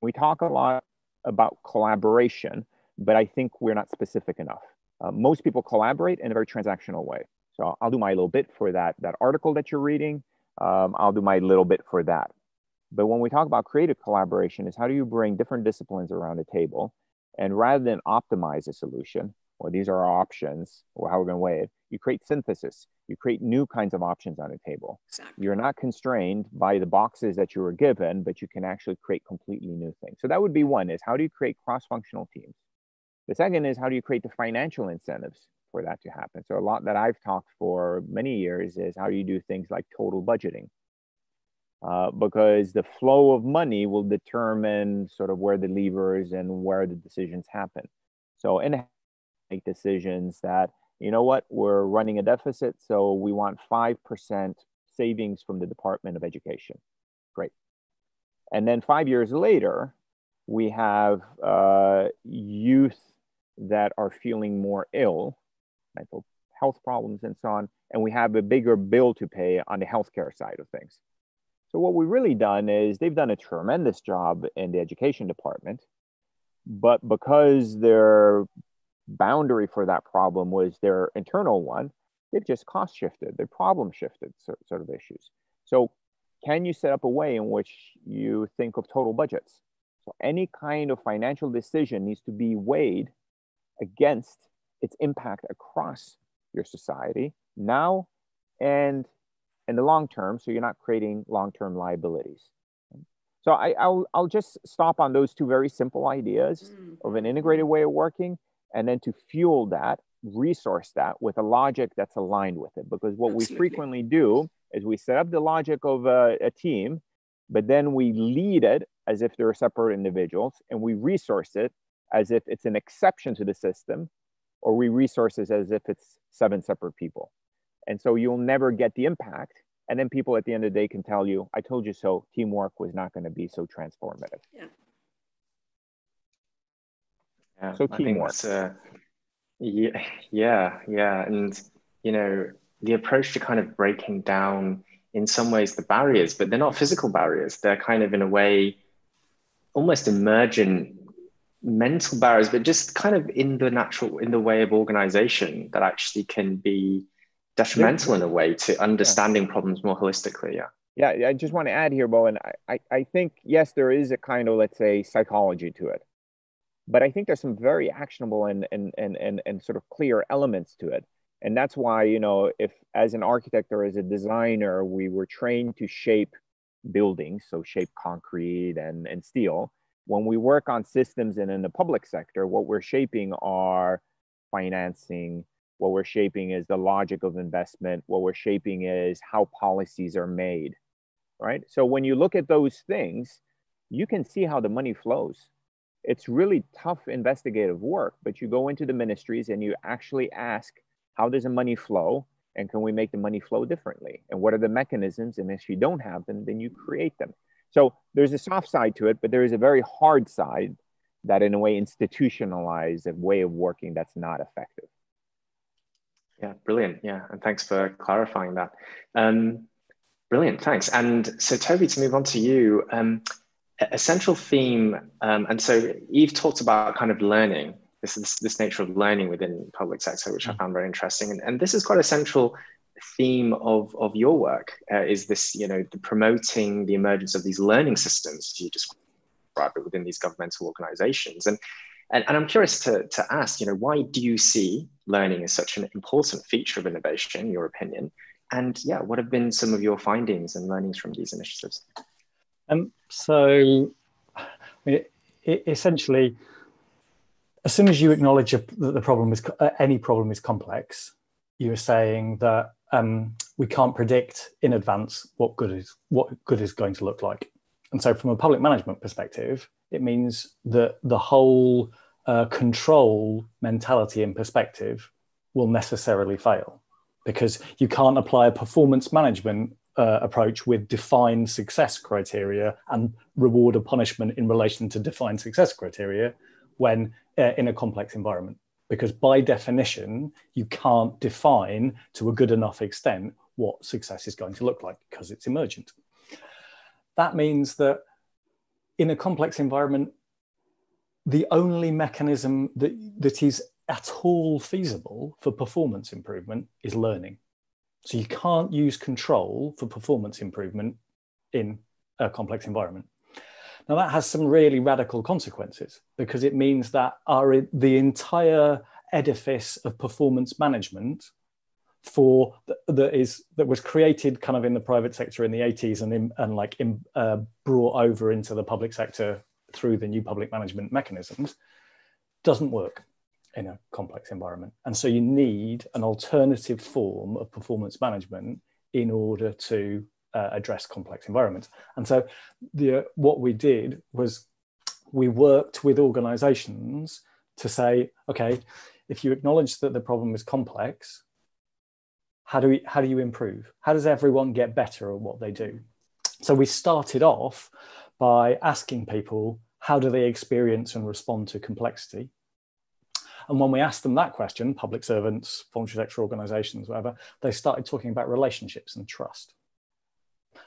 We talk a lot about collaboration, but I think we're not specific enough. Uh, most people collaborate in a very transactional way. So I'll do my little bit for that, that article that you're reading. Um, I'll do my little bit for that. But when we talk about creative collaboration is how do you bring different disciplines around a table and rather than optimize a solution, or these are our options, or how we're going to weigh it, you create synthesis. You create new kinds of options on a table. Exactly. You're not constrained by the boxes that you were given, but you can actually create completely new things. So that would be one is how do you create cross-functional teams? The second is how do you create the financial incentives for that to happen? So a lot that I've talked for many years is how do you do things like total budgeting? Uh, because the flow of money will determine sort of where the levers and where the decisions happen. So in make decisions that, you know what, we're running a deficit, so we want 5% savings from the Department of Education. Great. And then five years later, we have uh, youth that are feeling more ill, mental health problems and so on, and we have a bigger bill to pay on the healthcare side of things. So what we've really done is they've done a tremendous job in the education department, but because their boundary for that problem was their internal one, they've just cost shifted, they problem shifted sort of issues. So can you set up a way in which you think of total budgets? So any kind of financial decision needs to be weighed against its impact across your society now and in the long term so you're not creating long-term liabilities so I, will I'll just stop on those two very simple ideas mm. of an integrated way of working and then to fuel that resource that with a logic that's aligned with it because what Absolutely. we frequently do is we set up the logic of a, a team but then we lead it as if they're separate individuals and we resource it as if it's an exception to the system, or we resources as if it's seven separate people. And so you'll never get the impact. And then people at the end of the day can tell you, I told you so, teamwork was not going to be so transformative. Yeah. yeah so teamwork. Uh, yeah, yeah, yeah. And, you know, the approach to kind of breaking down in some ways the barriers, but they're not physical barriers. They're kind of in a way almost emergent mental barriers, but just kind of in the natural, in the way of organization that actually can be detrimental in a way to understanding yeah. problems more holistically. Yeah. Yeah, I just want to add here, Bowen. I, I, I think yes, there is a kind of let's say psychology to it, but I think there's some very actionable and and and and, and sort of clear elements to it. And that's why, you know, if as an architect or as a designer, we were trained to shape buildings, so shape concrete and, and steel, when we work on systems and in the public sector, what we're shaping are financing, what we're shaping is the logic of investment, what we're shaping is how policies are made, right? So when you look at those things, you can see how the money flows. It's really tough investigative work, but you go into the ministries and you actually ask, how does the money flow? And can we make the money flow differently? And what are the mechanisms? And if you don't have them, then you create them. So there's a soft side to it, but there is a very hard side that, in a way, institutionalize a way of working that's not effective. Yeah, brilliant. Yeah, and thanks for clarifying that. Um, brilliant, thanks. And so, Toby, to move on to you, um, a central theme, um, and so Eve talked about kind of learning, this, this, this nature of learning within public sector, which I mm. found very interesting. And, and this is quite a central theme of, of your work uh, is this, you know, the promoting the emergence of these learning systems, you describe it within these governmental organizations. And, and, and I'm curious to, to ask, you know, why do you see learning as such an important feature of innovation, in your opinion? And yeah, what have been some of your findings and learnings from these initiatives? Um, so it, essentially, as soon as you acknowledge that the problem is uh, any problem is complex, you are saying that um, we can't predict in advance what good is what good is going to look like. And so, from a public management perspective, it means that the whole uh, control mentality and perspective will necessarily fail because you can't apply a performance management uh, approach with defined success criteria and reward or punishment in relation to defined success criteria when uh, in a complex environment because by definition you can't define to a good enough extent what success is going to look like because it's emergent. That means that in a complex environment the only mechanism that, that is at all feasible for performance improvement is learning. So you can't use control for performance improvement in a complex environment now, that has some really radical consequences because it means that our, the entire edifice of performance management for that is that was created kind of in the private sector in the 80s and in, and like in, uh, brought over into the public sector through the new public management mechanisms doesn't work in a complex environment. And so you need an alternative form of performance management in order to uh, address complex environments. And so the, uh, what we did was we worked with organizations to say, okay, if you acknowledge that the problem is complex, how do, we, how do you improve? How does everyone get better at what they do? So we started off by asking people, how do they experience and respond to complexity? And when we asked them that question, public servants, voluntary sector organizations, whatever, they started talking about relationships and trust.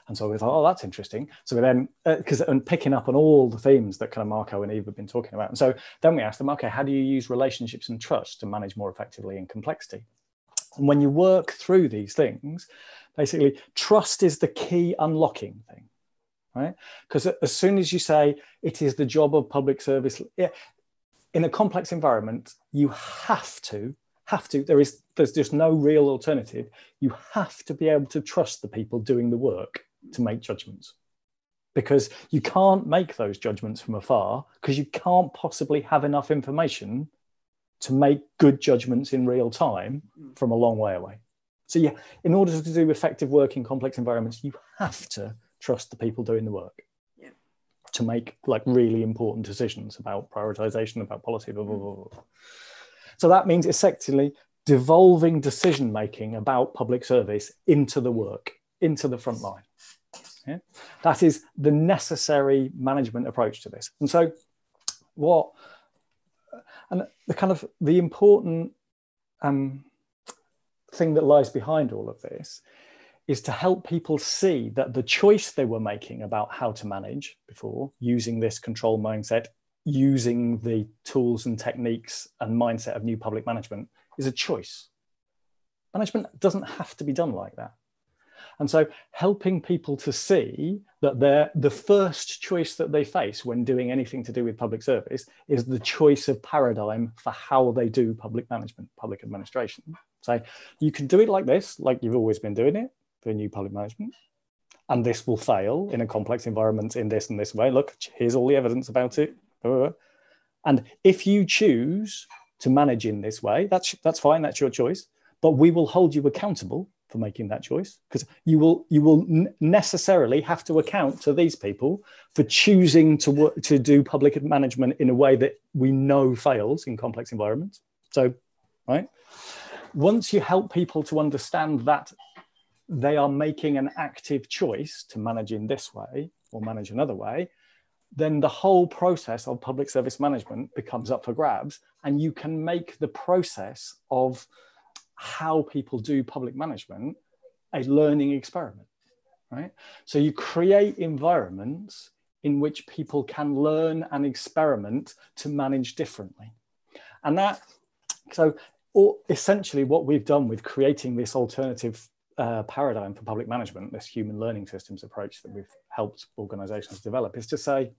And so we thought, oh, that's interesting. So we then, because uh, and picking up on all the themes that kind of Marco and Eve have been talking about. And so then we asked them, okay, how do you use relationships and trust to manage more effectively in complexity? And when you work through these things, basically, trust is the key unlocking thing, right? Because as soon as you say it is the job of public service, in a complex environment, you have to have to there is there's just no real alternative you have to be able to trust the people doing the work to make judgments because you can't make those judgments from afar because you can't possibly have enough information to make good judgments in real time from a long way away. So, yeah, in order to do effective work in complex environments, you have to trust the people doing the work yeah. to make like really important decisions about prioritization, about policy, blah, blah, blah, blah. So that means effectively devolving decision making about public service into the work, into the front line. Yeah? That is the necessary management approach to this. And so, what and the kind of the important um, thing that lies behind all of this is to help people see that the choice they were making about how to manage before using this control mindset, using the tools and techniques and mindset of new public management is a choice. management doesn't have to be done like that. And so helping people to see that they're, the first choice that they face when doing anything to do with public service is the choice of paradigm for how they do public management, public administration. So you can do it like this, like you've always been doing it for new public management. And this will fail in a complex environment in this and this way. Look, here's all the evidence about it. And if you choose to manage in this way, that's that's fine, that's your choice. But we will hold you accountable for making that choice because you will you will necessarily have to account to these people for choosing to work, to do public management in a way that we know fails in complex environments so right once you help people to understand that they are making an active choice to manage in this way or manage another way then the whole process of public service management becomes up for grabs and you can make the process of how people do public management a learning experiment, right? So you create environments in which people can learn and experiment to manage differently. And that, so essentially what we've done with creating this alternative paradigm for public management, this human learning systems approach that we've helped organizations develop is to say,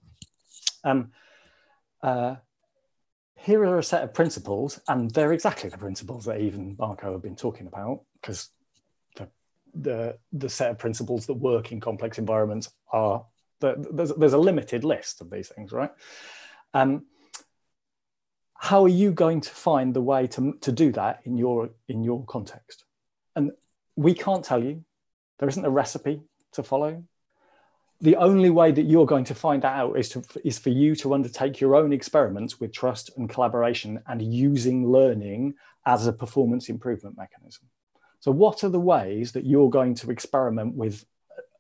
um, uh, here are a set of principles, and they're exactly the principles that Eve and Marco have been talking about, because the, the, the set of principles that work in complex environments are, there's, there's a limited list of these things, right? Um, how are you going to find the way to, to do that in your, in your context? And we can't tell you, there isn't a recipe to follow. The only way that you're going to find that out is to is for you to undertake your own experiments with trust and collaboration and using learning as a performance improvement mechanism. So what are the ways that you're going to experiment with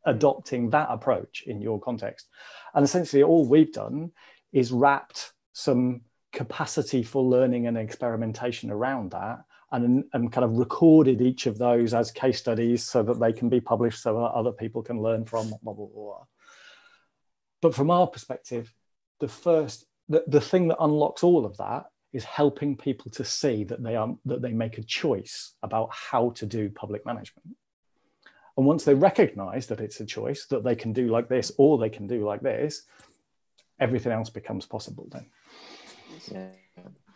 adopting that approach in your context? And essentially all we've done is wrapped some capacity for learning and experimentation around that and, and kind of recorded each of those as case studies so that they can be published so that other people can learn from blah, blah, blah. But from our perspective, the first, the, the thing that unlocks all of that is helping people to see that they are that they make a choice about how to do public management. And once they recognize that it's a choice that they can do like this or they can do like this, everything else becomes possible then. Yeah.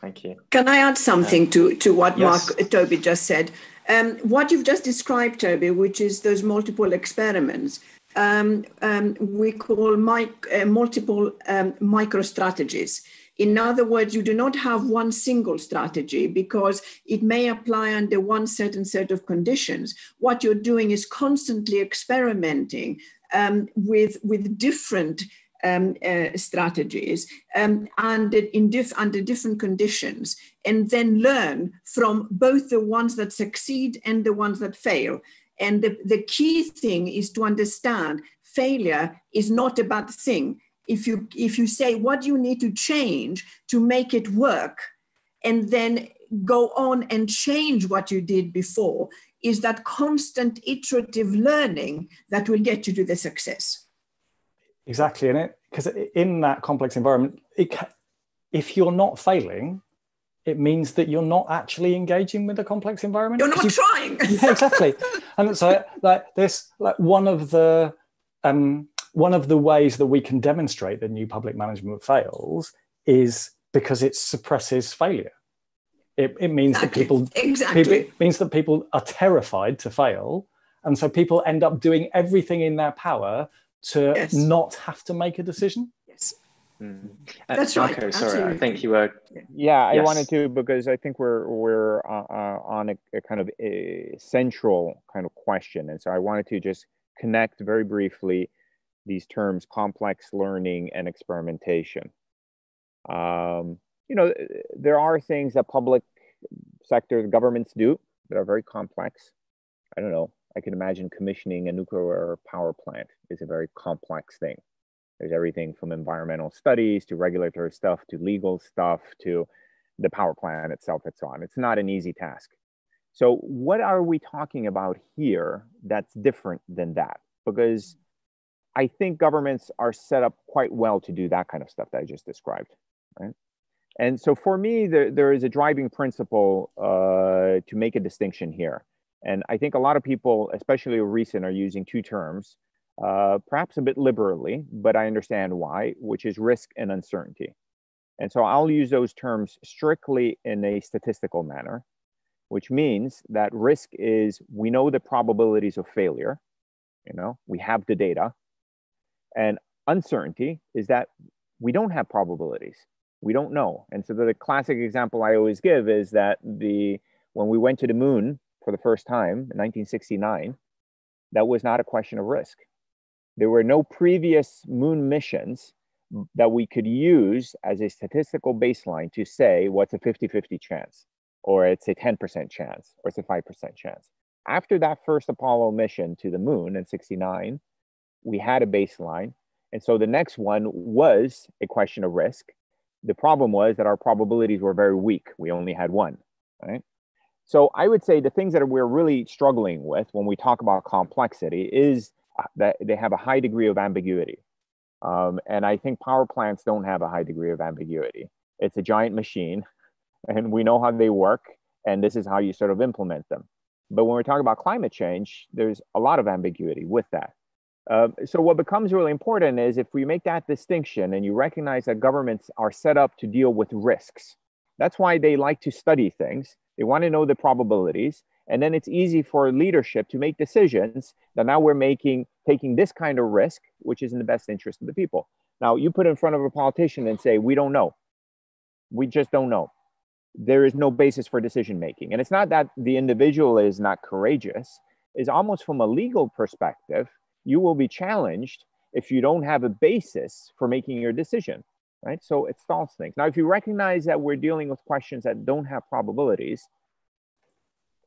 Thank you. Can I add something to, to what yes. Mark Toby just said? Um, what you've just described, Toby, which is those multiple experiments, um, um, we call uh, multiple um, micro strategies. In other words, you do not have one single strategy because it may apply under one certain set of conditions. What you're doing is constantly experimenting um, with, with different um, uh, strategies um, and in diff- under different conditions, and then learn from both the ones that succeed and the ones that fail. And the, the key thing is to understand failure is not a bad thing. If you if you say what you need to change to make it work, and then go on and change what you did before, is that constant iterative learning that will get you to the success. Exactly, and it because in that complex environment, it, if you're not failing, it means that you're not actually engaging with a complex environment. You're not trying. (laughs) yeah, exactly. and so, like this, like one of the um, one of the ways that we can demonstrate that new public management fails is because it suppresses failure. It, it means exactly. that people exactly people, it means that people are terrified to fail, and so people end up doing everything in their power to yes. not have to make a decision? Yes. Mm. Uh, That's Marco, right. Sorry, Absolutely. I think you were. Yeah, I yes. wanted to because I think we're we're uh, uh, on a, a, kind of a central kind of question, and so I wanted to just connect very briefly these terms: complex learning and experimentation. Um, you know, there are things that public sector governments do that are very complex. I don't know, I can imagine commissioning a nuclear power plant is a very complex thing. There's everything from environmental studies to regulatory stuff to legal stuff to the power plant itself and so on. It's not an easy task. So, what are we talking about here that's different than that? Because I think governments are set up quite well to do that kind of stuff that I just described, right? And so, for me, there, there is a driving principle uh, to make a distinction here And I think a lot of people, especially recent, are using two terms, uh, perhaps a bit liberally, but I understand why, which is risk and uncertainty. And so I'll use those terms strictly in a statistical manner, which means that risk is we know the probabilities of failure, you know, we have the data. And uncertainty is that we don't have probabilities. We don't know. And so the classic example I always give is that the when we went to the moon for the first time in 1969, that was not a question of risk. There were no previous moon missions that we could use as a statistical baseline to say what's a 50 50 chance, or it's a 10% chance, or it's a 5% chance. After that first Apollo mission to the moon in 69, we had a baseline. And so the next one was a question of risk. The problem was that our probabilities were very weak. We only had one, right? So I would say the things that we're really struggling with when we talk about complexity is uh, that they have a high degree of ambiguity. Um, and I think power plants don't have a high degree of ambiguity. It's a giant machine, (laughs) and we know how they work, and this is how you sort of implement them. But when we're talking about climate change, there's a lot of ambiguity with that. Uh, so what becomes really important is if we make that distinction and you recognize that governments are set up to deal with risks. That's why they like to study things. They want to know the probabilities. And then it's easy for leadership to make decisions that now we're making, taking this kind of risk, which is in the best interest of the people. Now, you put in front of a politician and say, we don't know. We just don't know. There is no basis for decision making. And it's not that the individual is not courageous, is almost from a legal perspective, you will be challenged if you don't have a basis for making your decision right? So it stalls things. Now, if you recognize that we're dealing with questions that don't have probabilities,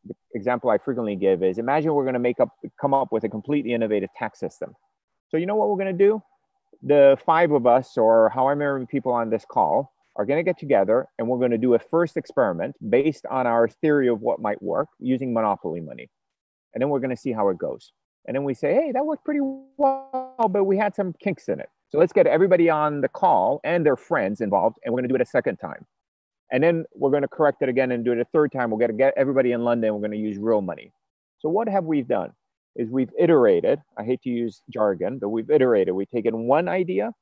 the example I frequently give is imagine we're going to make up, come up with a completely innovative tax system. So you know what we're going to do? The five of us, or however many people on this call, are going to get together and we're going to do a first experiment based on our theory of what might work using monopoly money. And then we're going to see how it goes. And then we say, hey, that worked pretty well, but we had some kinks in it. So let's get everybody on the call and their friends involved, and we're going to do it a second time. And then we're going to correct it again and do it a third time. We're going to get everybody in London. We're going to use real money. So what have we done? Is we've iterated. I hate to use jargon, but we've iterated. We've taken one idea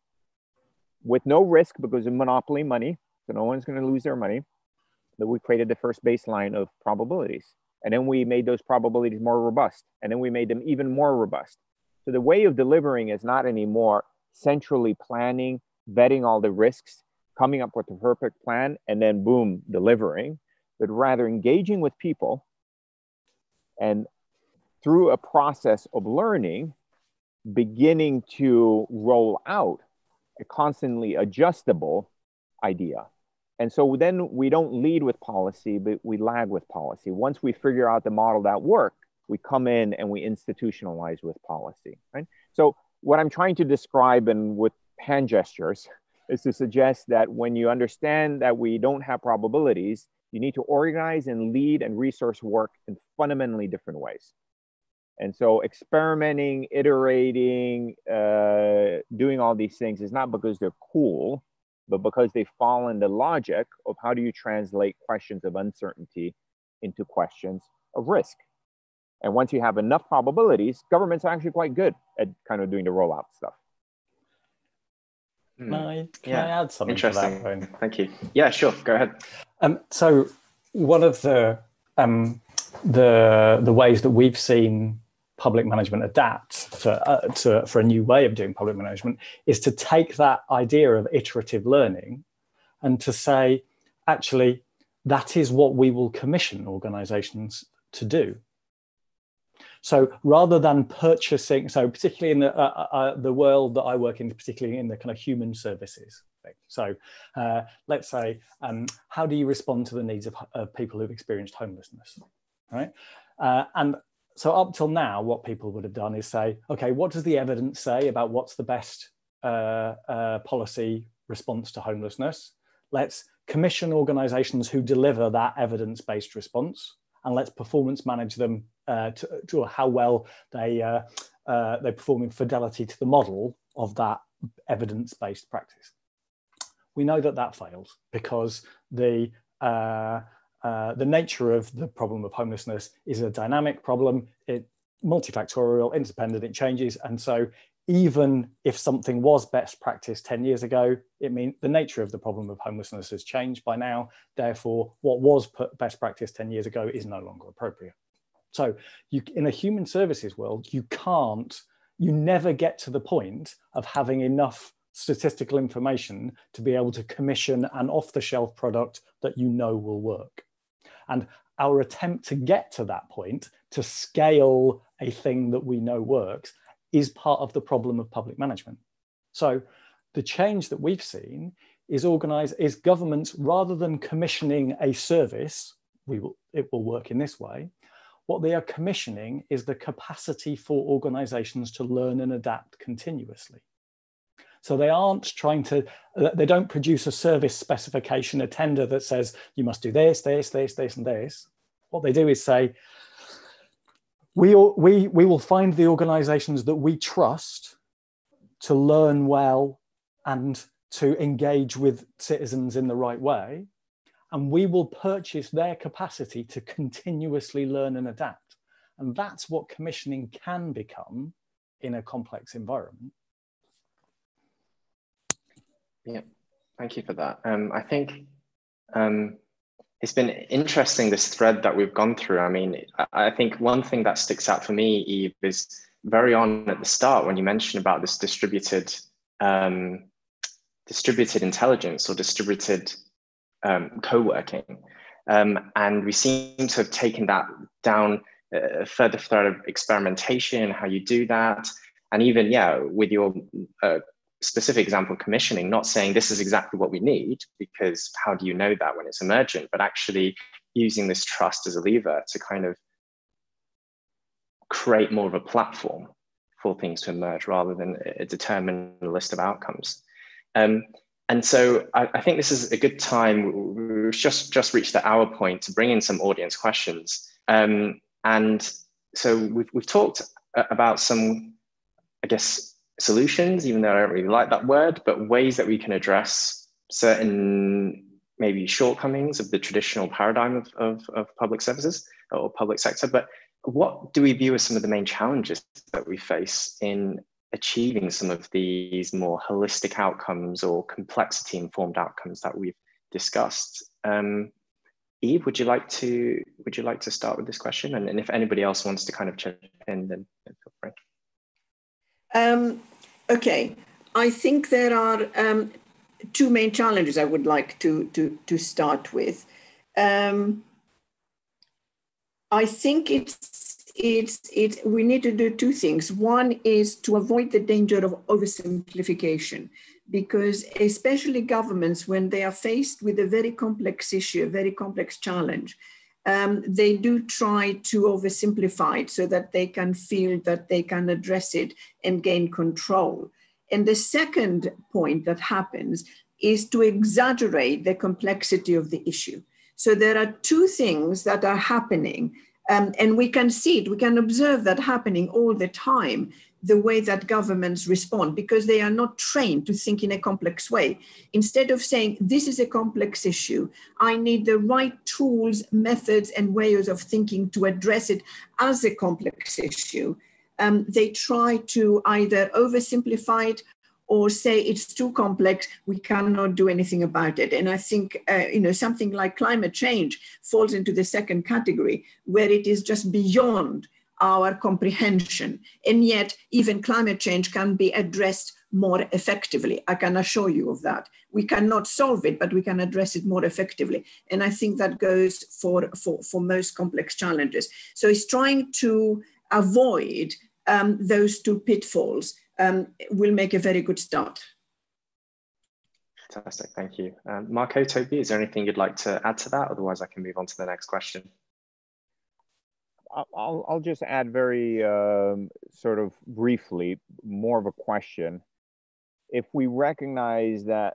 with no risk because of monopoly money, so no one's going to lose their money. That we created the first baseline of probabilities, and then we made those probabilities more robust, and then we made them even more robust. So the way of delivering is not anymore centrally planning, vetting all the risks, coming up with the perfect plan, and then boom, delivering, but rather engaging with people and through a process of learning, beginning to roll out a constantly adjustable idea. And so then we don't lead with policy, but we lag with policy. Once we figure out the model that work, we come in and we institutionalize with policy, right? So what I'm trying to describe and with hand gestures is to suggest that when you understand that we don't have probabilities, you need to organize and lead and resource work in fundamentally different ways. And so experimenting, iterating, uh, doing all these things is not because they're cool, but because they fall in the logic of how do you translate questions of uncertainty into questions of risk. And once you have enough probabilities, governments are actually quite good at kind of doing the rollout stuff. Can, I, can yeah. I add something Interesting. to that? Thank you. Yeah, sure. Go ahead. Um, so one of the um, the the ways that we've seen public management adapt to, uh, to, for a new way of doing public management is to take that idea of iterative learning and to say, actually, that is what we will commission organizations to do. So rather than purchasing, so particularly in the, uh, uh, uh, the world that I work in, particularly in the kind of human services thing. So uh, let's say, um, how do you respond to the needs of, of people who've experienced homelessness, right? Uh, and so up till now, what people would have done is say, okay, what does the evidence say about what's the best uh, policy response to homelessness? Let's commission organizations who deliver that evidence-based response and let's performance manage them uh, to, to, how well they uh, uh, they perform in fidelity to the model of that evidence-based practice. We know that that fails because the uh, uh, the nature of the problem of homelessness is a dynamic problem. It multifactorial, independent, it changes. And so even if something was best practice 10 years ago, it means the nature of the problem of homelessness has changed by now. Therefore, what was best practice 10 years ago is no longer appropriate. So you, in a human services world, you can't, you never get to the point of having enough statistical information to be able to commission an off-the-shelf product that you know will work. And our attempt to get to that point, to scale a thing that we know works, is part of the problem of public management. So the change that we've seen is organized is governments rather than commissioning a service, we will, it will work in this way. What they are commissioning is the capacity for organizations to learn and adapt continuously. So they aren't trying to, they don't produce a service specification, a tender that says you must do this, this, this, this, and this. What they do is say, we, we, we will find the organizations that we trust to learn well and to engage with citizens in the right way. And we will purchase their capacity to continuously learn and adapt. And that's what commissioning can become in a complex environment. Yeah, thank you for that. Um, I think um, it's been interesting this thread that we've gone through. I mean, I think one thing that sticks out for me, Eve, is very on at the start when you mentioned about this distributed um, distributed intelligence or distributed um, co-working. Um, and we seem to have taken that down uh, further further experimentation, how you do that. And even, yeah, with your uh, specific example commissioning, not saying this is exactly what we need, because how do you know that when it's emergent, but actually using this trust as a lever to kind of create more of a platform for things to emerge rather than a determined list of outcomes. Um, and so I, I, think this is a good time. We've just, just reached the hour point to bring in some audience questions. Um, and so we've, we've talked about some, I guess, solutions, even though I don't really like that word, but ways that we can address certain maybe shortcomings of the traditional paradigm of, of, of public services or public sector. But what do we view as some of the main challenges that we face in achieving some of these more holistic outcomes or complexity informed outcomes that we've discussed? Um, Eve, would you like to would you like to start with this question? And, and if anybody else wants to kind of chip in, then, then feel free. Um, okay, I think there are um, two main challenges I would like to, to, to start with. Um, I think it's, it's, it's, we need to do two things. One is to avoid the danger of oversimplification, because especially governments, when they are faced with a very complex issue, a very complex challenge, um, they do try to oversimplify it so that they can feel that they can address it and gain control. And the second point that happens is to exaggerate the complexity of the issue. So there are two things that are happening, um, and we can see it, we can observe that happening all the time the way that governments respond because they are not trained to think in a complex way. Instead of saying, this is a complex issue, I need the right tools, methods, and ways of thinking to address it as a complex issue, um, they try to either oversimplify it or say it's too complex, we cannot do anything about it. And I think, uh, you know, something like climate change falls into the second category, where it is just beyond our comprehension. And yet, even climate change can be addressed more effectively. I can assure you of that. We cannot solve it, but we can address it more effectively. And I think that goes for, for, for most complex challenges. So it's trying to avoid um, those two pitfalls um, will make a very good start. Fantastic, thank you. Um, Marco, Toby, is there anything you'd like to add to that? Otherwise, I can move on to the next question. I'll, I'll just add very um, sort of briefly, more of a question. If we recognize that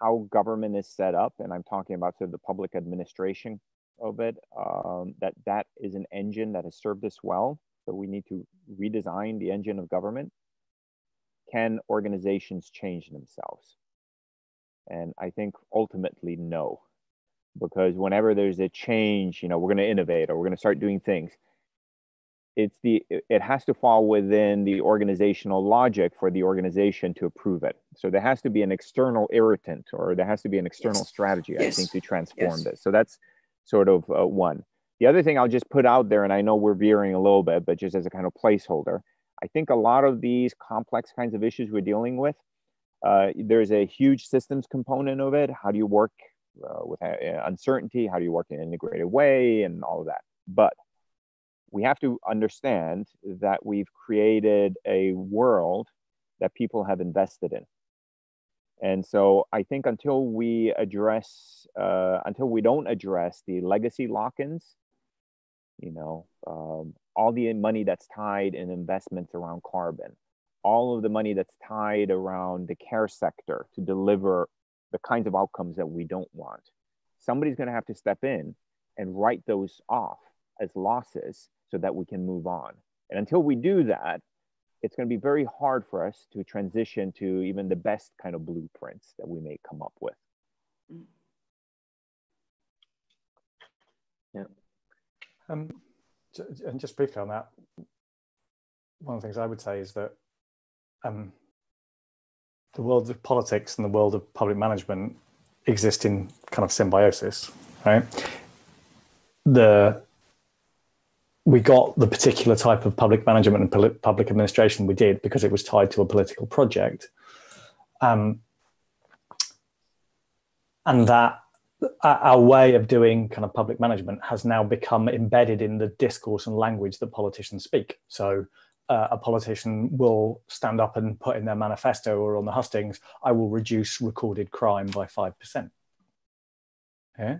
how government is set up, and I'm talking about sort of the public administration of it, um, that that is an engine that has served us well. So we need to redesign the engine of government. Can organizations change themselves? And I think ultimately, no because whenever there's a change, you know, we're going to innovate or we're going to start doing things. It's the it has to fall within the organizational logic for the organization to approve it. So there has to be an external irritant or there has to be an external yes. strategy, yes. I think, to transform yes. this. So that's sort of uh, one. The other thing I'll just put out there, and I know we're veering a little bit, but just as a kind of placeholder, I think a lot of these complex kinds of issues we're dealing with, uh, there's a huge systems component of it. How do you work uh, with uh, uncertainty? How do you work in an integrated way and all of that? But we have to understand that we've created a world that people have invested in. And so I think until we address, uh, until we don't address the legacy lock-ins, you know, um, all the money that's tied in investments around carbon, all of the money that's tied around the care sector to deliver the kinds of outcomes that we don't want. Somebody's going to have to step in and write those off as losses so that we can move on. And until we do that, it's going to be very hard for us to transition to even the best kind of blueprints that we may come up with. Yeah. Um, and just briefly on that, one of the things I would say is that um, the world of politics and the world of public management exist in kind of symbiosis, right? The we got the particular type of public management and public administration we did because it was tied to a political project, um, and that our way of doing kind of public management has now become embedded in the discourse and language that politicians speak. So uh, a politician will stand up and put in their manifesto or on the hustings, I will reduce recorded crime by 5%. Yeah.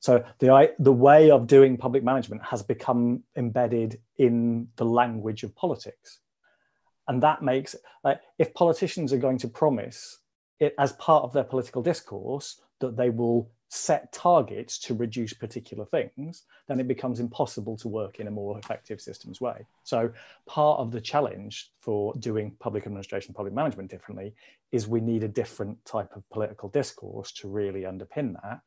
So the, the way of doing public management has become embedded in the language of politics. And that makes, like, if politicians are going to promise it as part of their political discourse that they will set targets to reduce particular things, then it becomes impossible to work in a more effective systems way. So part of the challenge for doing public administration, public management differently is we need a different type of political discourse to really underpin that.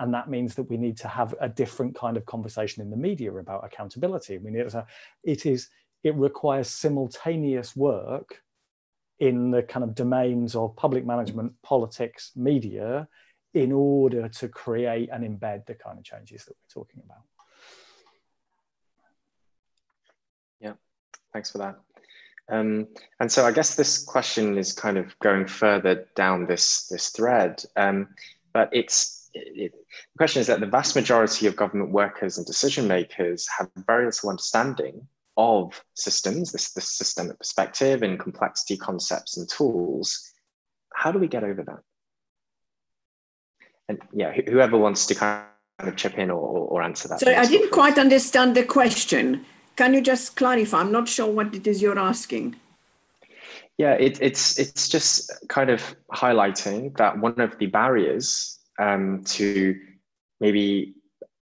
And that means that we need to have a different kind of conversation in the media about accountability. We need to, it is, it requires simultaneous work in the kind of domains of public management, politics, media, in order to create and embed the kind of changes that we're talking about. Yeah, thanks for that. Um, and so I guess this question is kind of going further down this, this thread, um, but it's, it, the question is that the vast majority of government workers and decision makers have very little understanding of systems, this, this systemic perspective and complexity concepts and tools. How do we get over that? And yeah, whoever wants to kind of chip in or, or answer that. So I didn't quite understand the question. Can you just clarify? I'm not sure what it is you're asking. Yeah, it, it's it's just kind of highlighting that one of the barriers um, to maybe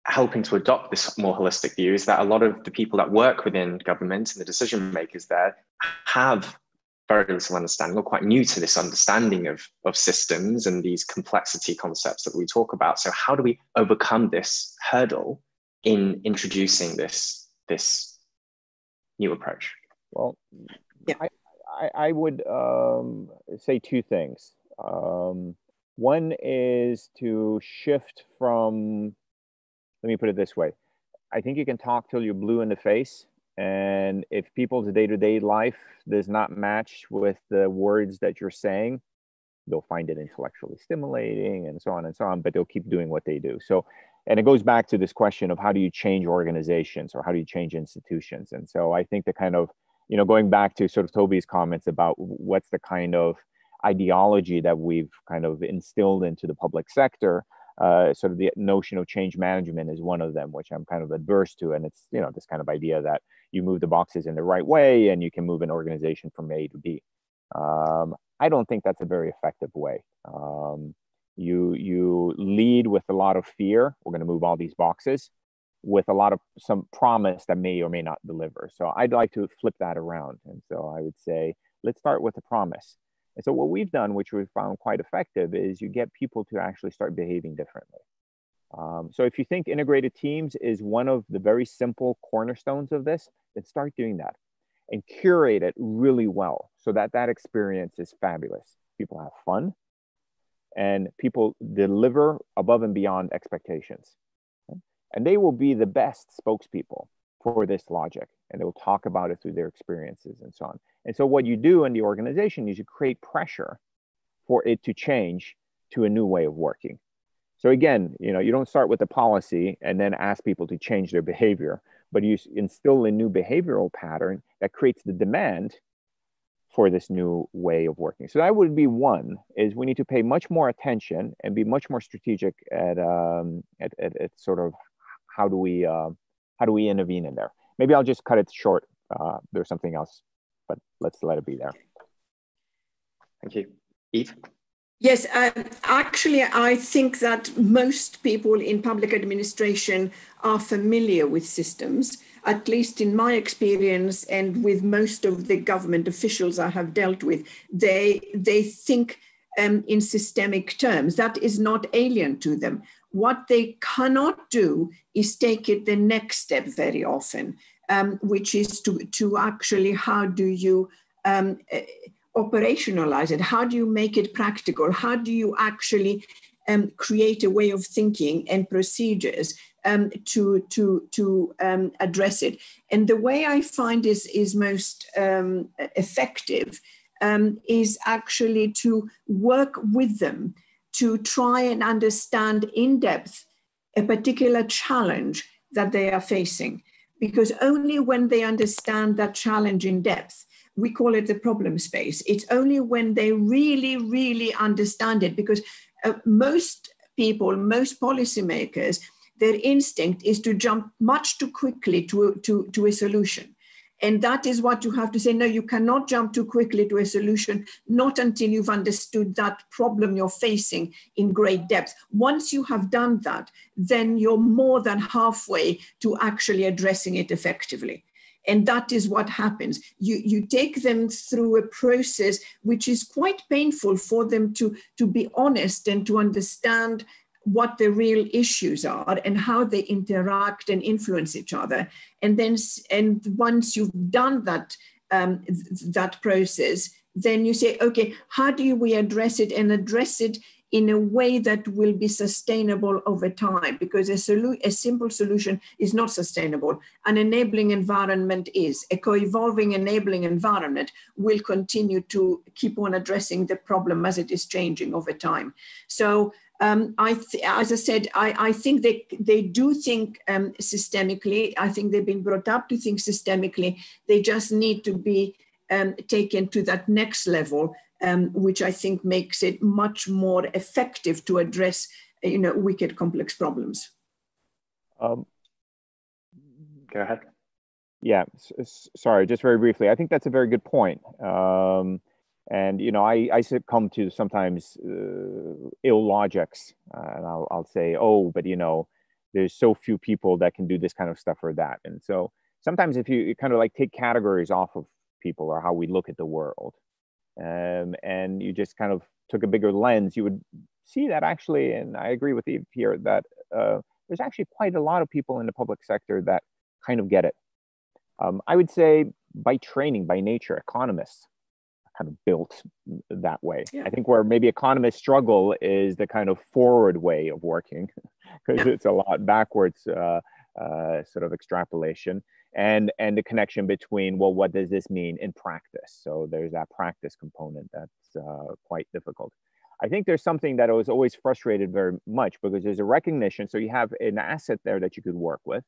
helping to adopt this more holistic view is that a lot of the people that work within government and the decision makers there have very little understanding or quite new to this understanding of, of systems and these complexity concepts that we talk about. So how do we overcome this hurdle in introducing this, this new approach? Well, yeah. I, I, I would um, say two things. Um, one is to shift from, let me put it this way. I think you can talk till you're blue in the face and if people's day-to-day life does not match with the words that you're saying they'll find it intellectually stimulating and so on and so on but they'll keep doing what they do. So and it goes back to this question of how do you change organizations or how do you change institutions? And so i think the kind of you know going back to sort of toby's comments about what's the kind of ideology that we've kind of instilled into the public sector uh, sort of the notion of change management is one of them, which I'm kind of adverse to. And it's, you know, this kind of idea that you move the boxes in the right way and you can move an organization from A to B. Um, I don't think that's a very effective way. Um, you, you lead with a lot of fear. We're going to move all these boxes with a lot of some promise that may or may not deliver. So I'd like to flip that around. And so I would say, let's start with a promise and so what we've done, which we've found quite effective, is you get people to actually start behaving differently. Um, so if you think integrated teams is one of the very simple cornerstones of this, then start doing that and curate it really well so that that experience is fabulous. People have fun and people deliver above and beyond expectations. And they will be the best spokespeople for this logic and they will talk about it through their experiences and so on. And so what you do in the organization is you create pressure for it to change to a new way of working. So again, you know, you don't start with the policy and then ask people to change their behavior, but you instill a new behavioral pattern that creates the demand for this new way of working. So that would be one is we need to pay much more attention and be much more strategic at um, at, at, at sort of how do we uh, how do we intervene in there. Maybe I'll just cut it short. Uh, there's something else, but let's let it be there. Thank you, Eve. Yes, uh, actually, I think that most people in public administration are familiar with systems, at least in my experience, and with most of the government officials I have dealt with. They, they think um, in systemic terms. That is not alien to them. What they cannot do is take it the next step very often, um, which is to, to actually how do you um, operationalize it? How do you make it practical? How do you actually um, create a way of thinking and procedures um, to to to um, address it? And the way I find is is most um, effective um, is actually to work with them to try and understand in depth a particular challenge that they are facing. Because only when they understand that challenge in depth we call it the problem space. It's only when they really, really understand it, because uh, most people, most policymakers, their instinct is to jump much too quickly to, to, to a solution. And that is what you have to say. No, you cannot jump too quickly to a solution, not until you've understood that problem you're facing in great depth. Once you have done that, then you're more than halfway to actually addressing it effectively and that is what happens you you take them through a process which is quite painful for them to to be honest and to understand what the real issues are and how they interact and influence each other and then and once you've done that um, that process then you say okay how do we address it and address it in a way that will be sustainable over time because a, solu- a simple solution is not sustainable. An enabling environment is. A co-evolving enabling environment will continue to keep on addressing the problem as it is changing over time. So um, I th- as I said, I, I, think they, they do think um, systemically. I think they've been brought up to think systemically. They just need to be um, taken to that next level um, which I think makes it much more effective to address, you know, wicked complex problems. Um, Go ahead. Yeah, sorry, just very briefly. I think that's a very good point. Um, and you know, I, I succumb to sometimes uh, ill logics, uh, and I'll, I'll say, oh, but you know, there's so few people that can do this kind of stuff or that. And so sometimes if you kind of like take categories off of people or how we look at the world, um, and you just kind of took a bigger lens, you would see that actually, and I agree with Eve here, that uh, there's actually quite a lot of people in the public sector that kind of get it. Um, I would say by training, by nature, economists kind of built that way. Yeah. I think where maybe economists struggle is the kind of forward way of working (laughs) because it's a lot backwards uh, uh, sort of extrapolation and and the connection between well what does this mean in practice? So there's that practice component that's uh, quite difficult. I think there's something that i was always frustrated very much because there's a recognition so you have an asset there that you could work with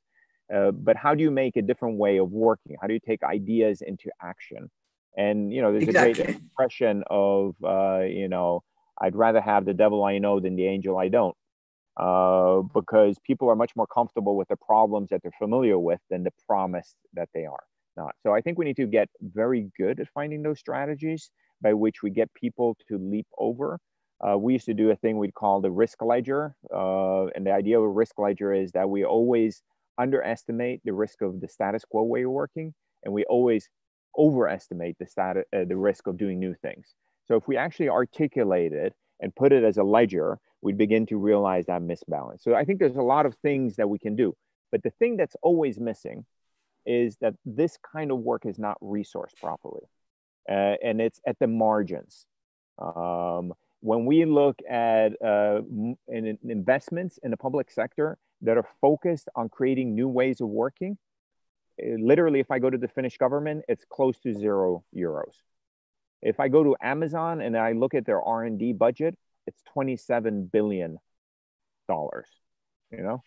uh, but how do you make a different way of working? How do you take ideas into action and you know there's exactly. a great expression of uh, you know i'd rather have the devil i know than the angel i don't uh, because people are much more comfortable with the problems that they're familiar with than the promise that they are not. So I think we need to get very good at finding those strategies by which we get people to leap over. Uh, we used to do a thing we'd call the risk ledger. Uh, and the idea of a risk ledger is that we always underestimate the risk of the status quo way of working, and we always overestimate the, uh, the risk of doing new things. So if we actually articulate it and put it as a ledger, we'd begin to realize that misbalance. So I think there's a lot of things that we can do. But the thing that's always missing is that this kind of work is not resourced properly. Uh, and it's at the margins. Um, when we look at uh, in investments in the public sector that are focused on creating new ways of working, literally, if I go to the Finnish government, it's close to zero euros. If I go to Amazon and I look at their R&D budget, it's 27 billion dollars, you know?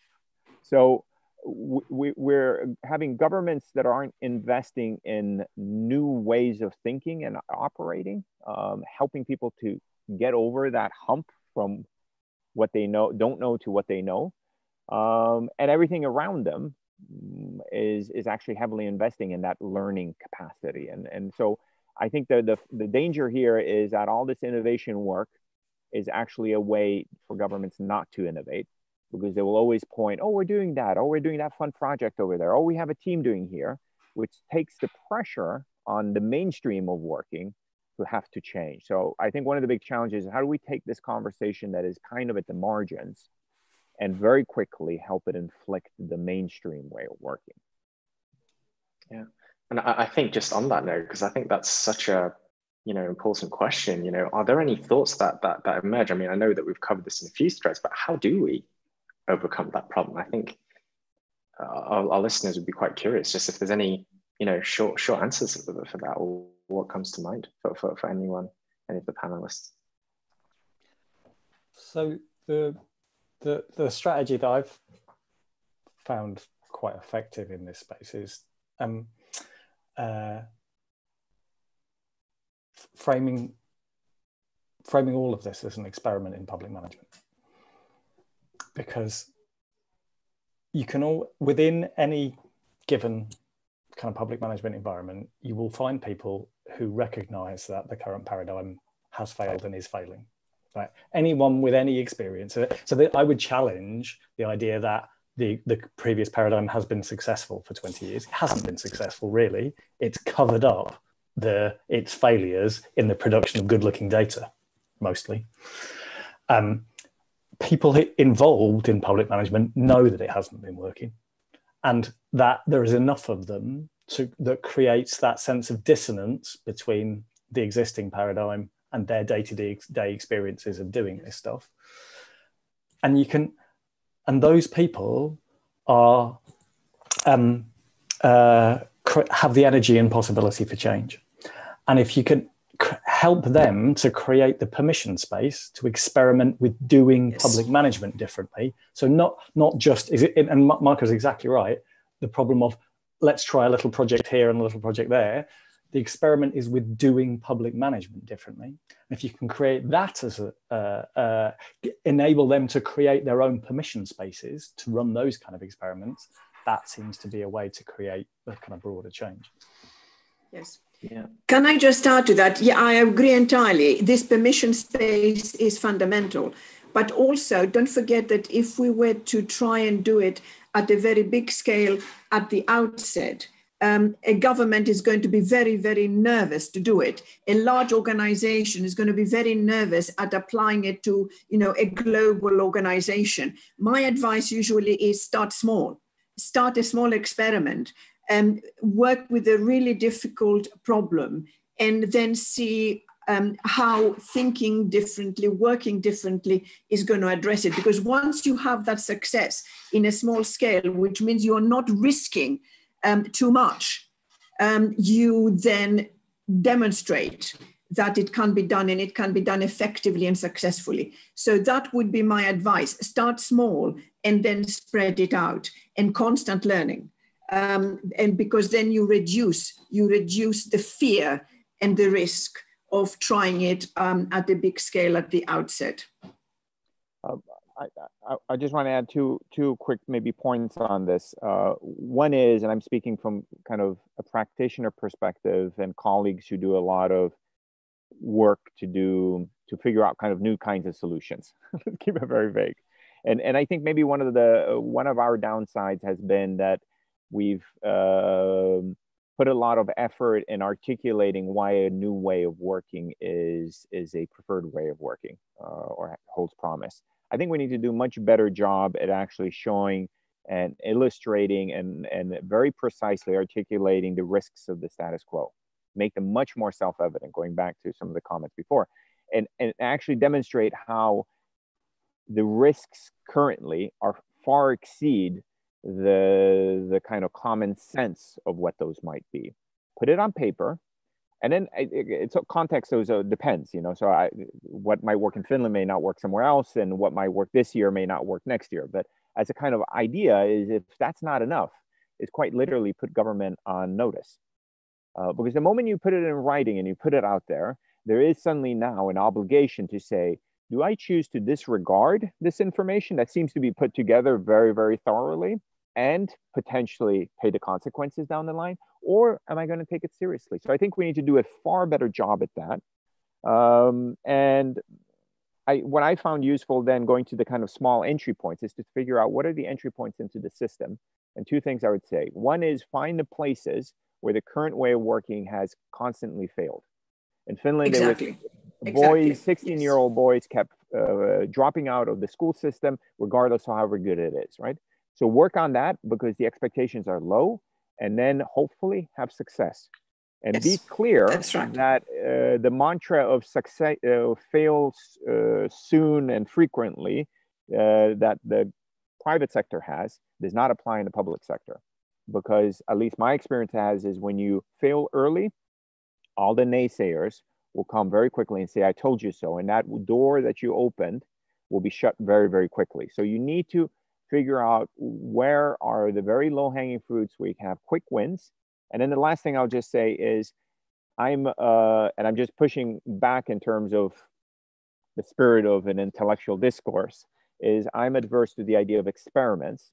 So we, we're having governments that aren't investing in new ways of thinking and operating, um, helping people to get over that hump from what they know, don't know to what they know. Um, and everything around them is, is actually heavily investing in that learning capacity. And, and so I think the, the, the danger here is that all this innovation work is actually a way for governments not to innovate because they will always point, oh, we're doing that, oh, we're doing that fun project over there, oh, we have a team doing here, which takes the pressure on the mainstream of working to have to change. So I think one of the big challenges is how do we take this conversation that is kind of at the margins and very quickly help it inflict the mainstream way of working? Yeah. And I, I think just on that note, because I think that's such a you know important question you know are there any thoughts that that that emerge i mean i know that we've covered this in a few threads but how do we overcome that problem i think uh, our, our, listeners would be quite curious just if there's any you know short short answers for, for that or what comes to mind for, for, for anyone any of the panelists so the the the strategy that i've found quite effective in this space is um, uh, framing framing all of this as an experiment in public management. Because you can all within any given kind of public management environment you will find people who recognize that the current paradigm has failed and is failing right anyone with any experience so that i would challenge the idea that the, the previous paradigm has been successful for 20 years. It hasn't been successful, really. It's covered up the its failures in the production of good looking data, mostly. Um, people involved in public management know that it hasn't been working and that there is enough of them to, that creates that sense of dissonance between the existing paradigm and their day-to-day experiences of doing this stuff and you can and those people are um, uh, have the energy and possibility for change. And if you can help them to create the permission space to experiment with doing yes. public management differently, so not not just is it, and Marco's exactly right. The problem of let's try a little project here and a little project there. The experiment is with doing public management differently. And if you can create that as a, uh, uh, enable them to create their own permission spaces to run those kind of experiments, that seems to be a way to create a kind of broader change. Yes. Yeah. Can I just add to that? Yeah, I agree entirely. This permission space is fundamental. But also, don't forget that if we were to try and do it at a very big scale at the outset, um, a government is going to be very, very nervous to do it. A large organization is going to be very nervous at applying it to, you know, a global organization. My advice usually is start small, start a small experiment, and work with a really difficult problem, and then see um, how thinking differently, working differently is going to address it. Because once you have that success in a small scale, which means you're not risking um, too much, um, you then demonstrate that it can be done and it can be done effectively and successfully. So that would be my advice. Start small and then spread it out and constant learning. Um, and because then you reduce, you reduce the fear and the risk of trying it um, at a big scale at the outset. Uh, I, I, just want to add two two quick maybe points on this. Uh, one is, and I'm speaking from kind of a practitioner perspective and colleagues who do a lot of work to do to figure out kind of new kinds of solutions. (laughs) Keep it very vague. And and I think maybe one of the one of our downsides has been that we've uh, put a lot of effort in articulating why a new way of working is is a preferred way of working uh, or holds promise. I think we need to do much better job at actually showing and illustrating and, and very precisely articulating the risks of the status quo, make them much more self-evident, going back to some of the comments before, and, and actually demonstrate how the risks currently are far exceed the, the kind of common sense of what those might be. Put it on paper, and then it, it's context so depends you know so I, what might work in finland may not work somewhere else and what might work this year may not work next year but as a kind of idea is if that's not enough is quite literally put government on notice uh, because the moment you put it in writing and you put it out there there is suddenly now an obligation to say do i choose to disregard this information that seems to be put together very very thoroughly and potentially pay the consequences down the line or am i going to take it seriously so i think we need to do a far better job at that um, and I, what I found useful then going to the kind of small entry points is to figure out what are the entry points into the system. And two things I would say. One is find the places where the current way of working has constantly failed. In Finland, exactly. there was boys, 16 year old boys kept uh, dropping out of the school system, regardless of however good it is, right? So work on that because the expectations are low and then hopefully have success. And yes, be clear right. that uh, the mantra of success uh, fails uh, soon and frequently uh, that the private sector has does not apply in the public sector. Because at least my experience has is when you fail early all the naysayers will come very quickly and say i told you so. And that door that you opened will be shut very very quickly. So you need to figure out where are the very low hanging fruits where you can have quick wins and then the last thing I'll just say is I'm, uh, and I'm just pushing back in terms of the spirit of an intellectual discourse, is I'm adverse to the idea of experiments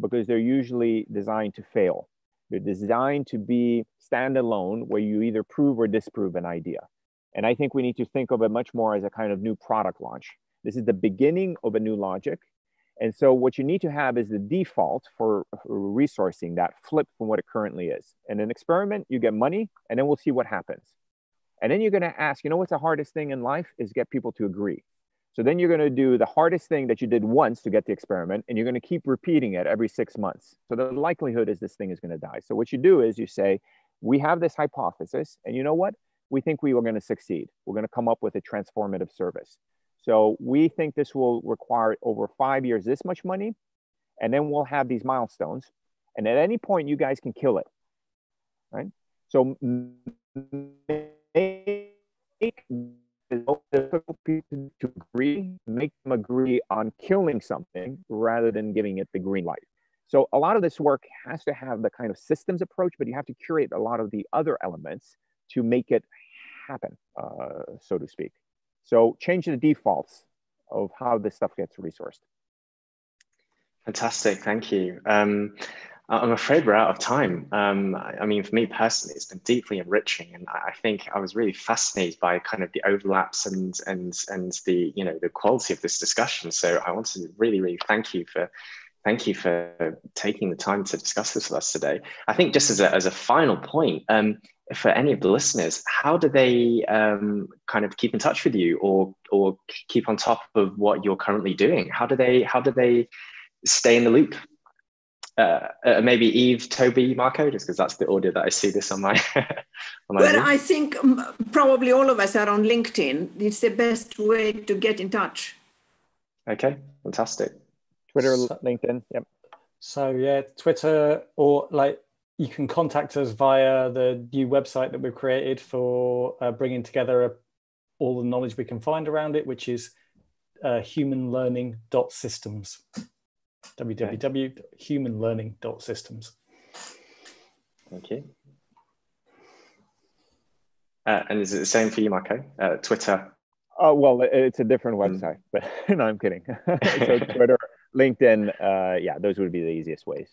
because they're usually designed to fail. They're designed to be standalone where you either prove or disprove an idea. And I think we need to think of it much more as a kind of new product launch. This is the beginning of a new logic. And so what you need to have is the default for resourcing that flip from what it currently is. In an experiment, you get money and then we'll see what happens. And then you're going to ask, you know what's the hardest thing in life is get people to agree. So then you're going to do the hardest thing that you did once to get the experiment and you're going to keep repeating it every 6 months. So the likelihood is this thing is going to die. So what you do is you say, we have this hypothesis and you know what? We think we are going to succeed. We're going to come up with a transformative service. So we think this will require over five years this much money, and then we'll have these milestones. And at any point, you guys can kill it, right? So make difficult people to agree, make them agree on killing something rather than giving it the green light. So a lot of this work has to have the kind of systems approach, but you have to curate a lot of the other elements to make it happen, uh, so to speak. So change the defaults of how this stuff gets resourced. Fantastic, thank you. Um, I'm afraid we're out of time. Um, I mean, for me personally, it's been deeply enriching, and I think I was really fascinated by kind of the overlaps and and and the you know the quality of this discussion. So I want to really, really thank you for thank you for taking the time to discuss this with us today. I think just as a as a final point, um, for any of the listeners, how do they um, kind of keep in touch with you or or keep on top of what you're currently doing? How do they how do they stay in the loop? Uh, uh, maybe Eve, Toby, Marco, just because that's the order that I see this on my. (laughs) on my well, I think um, probably all of us are on LinkedIn. It's the best way to get in touch. Okay, fantastic. Twitter, so, LinkedIn, yep. So yeah, Twitter or like you can contact us via the new website that we've created for uh, bringing together a, all the knowledge we can find around it, which is uh, humanlearning.systems. www.humanlearning.systems. Thank you. Uh, and is it the same for you, Marco? Uh, Twitter? Oh, well, it's a different mm. website, but (laughs) no, I'm kidding. (laughs) so (laughs) Twitter, LinkedIn, uh, yeah, those would be the easiest ways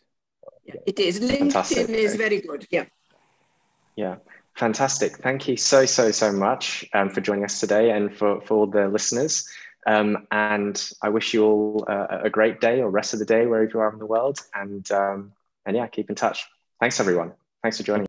yeah, it is. LinkedIn Fantastic. is very good. Yeah. Yeah. Fantastic. Thank you so, so, so much um, for joining us today and for, for all the listeners. Um, and I wish you all uh, a great day or rest of the day wherever you are in the world. And, um, and yeah, keep in touch. Thanks, everyone. Thanks for joining.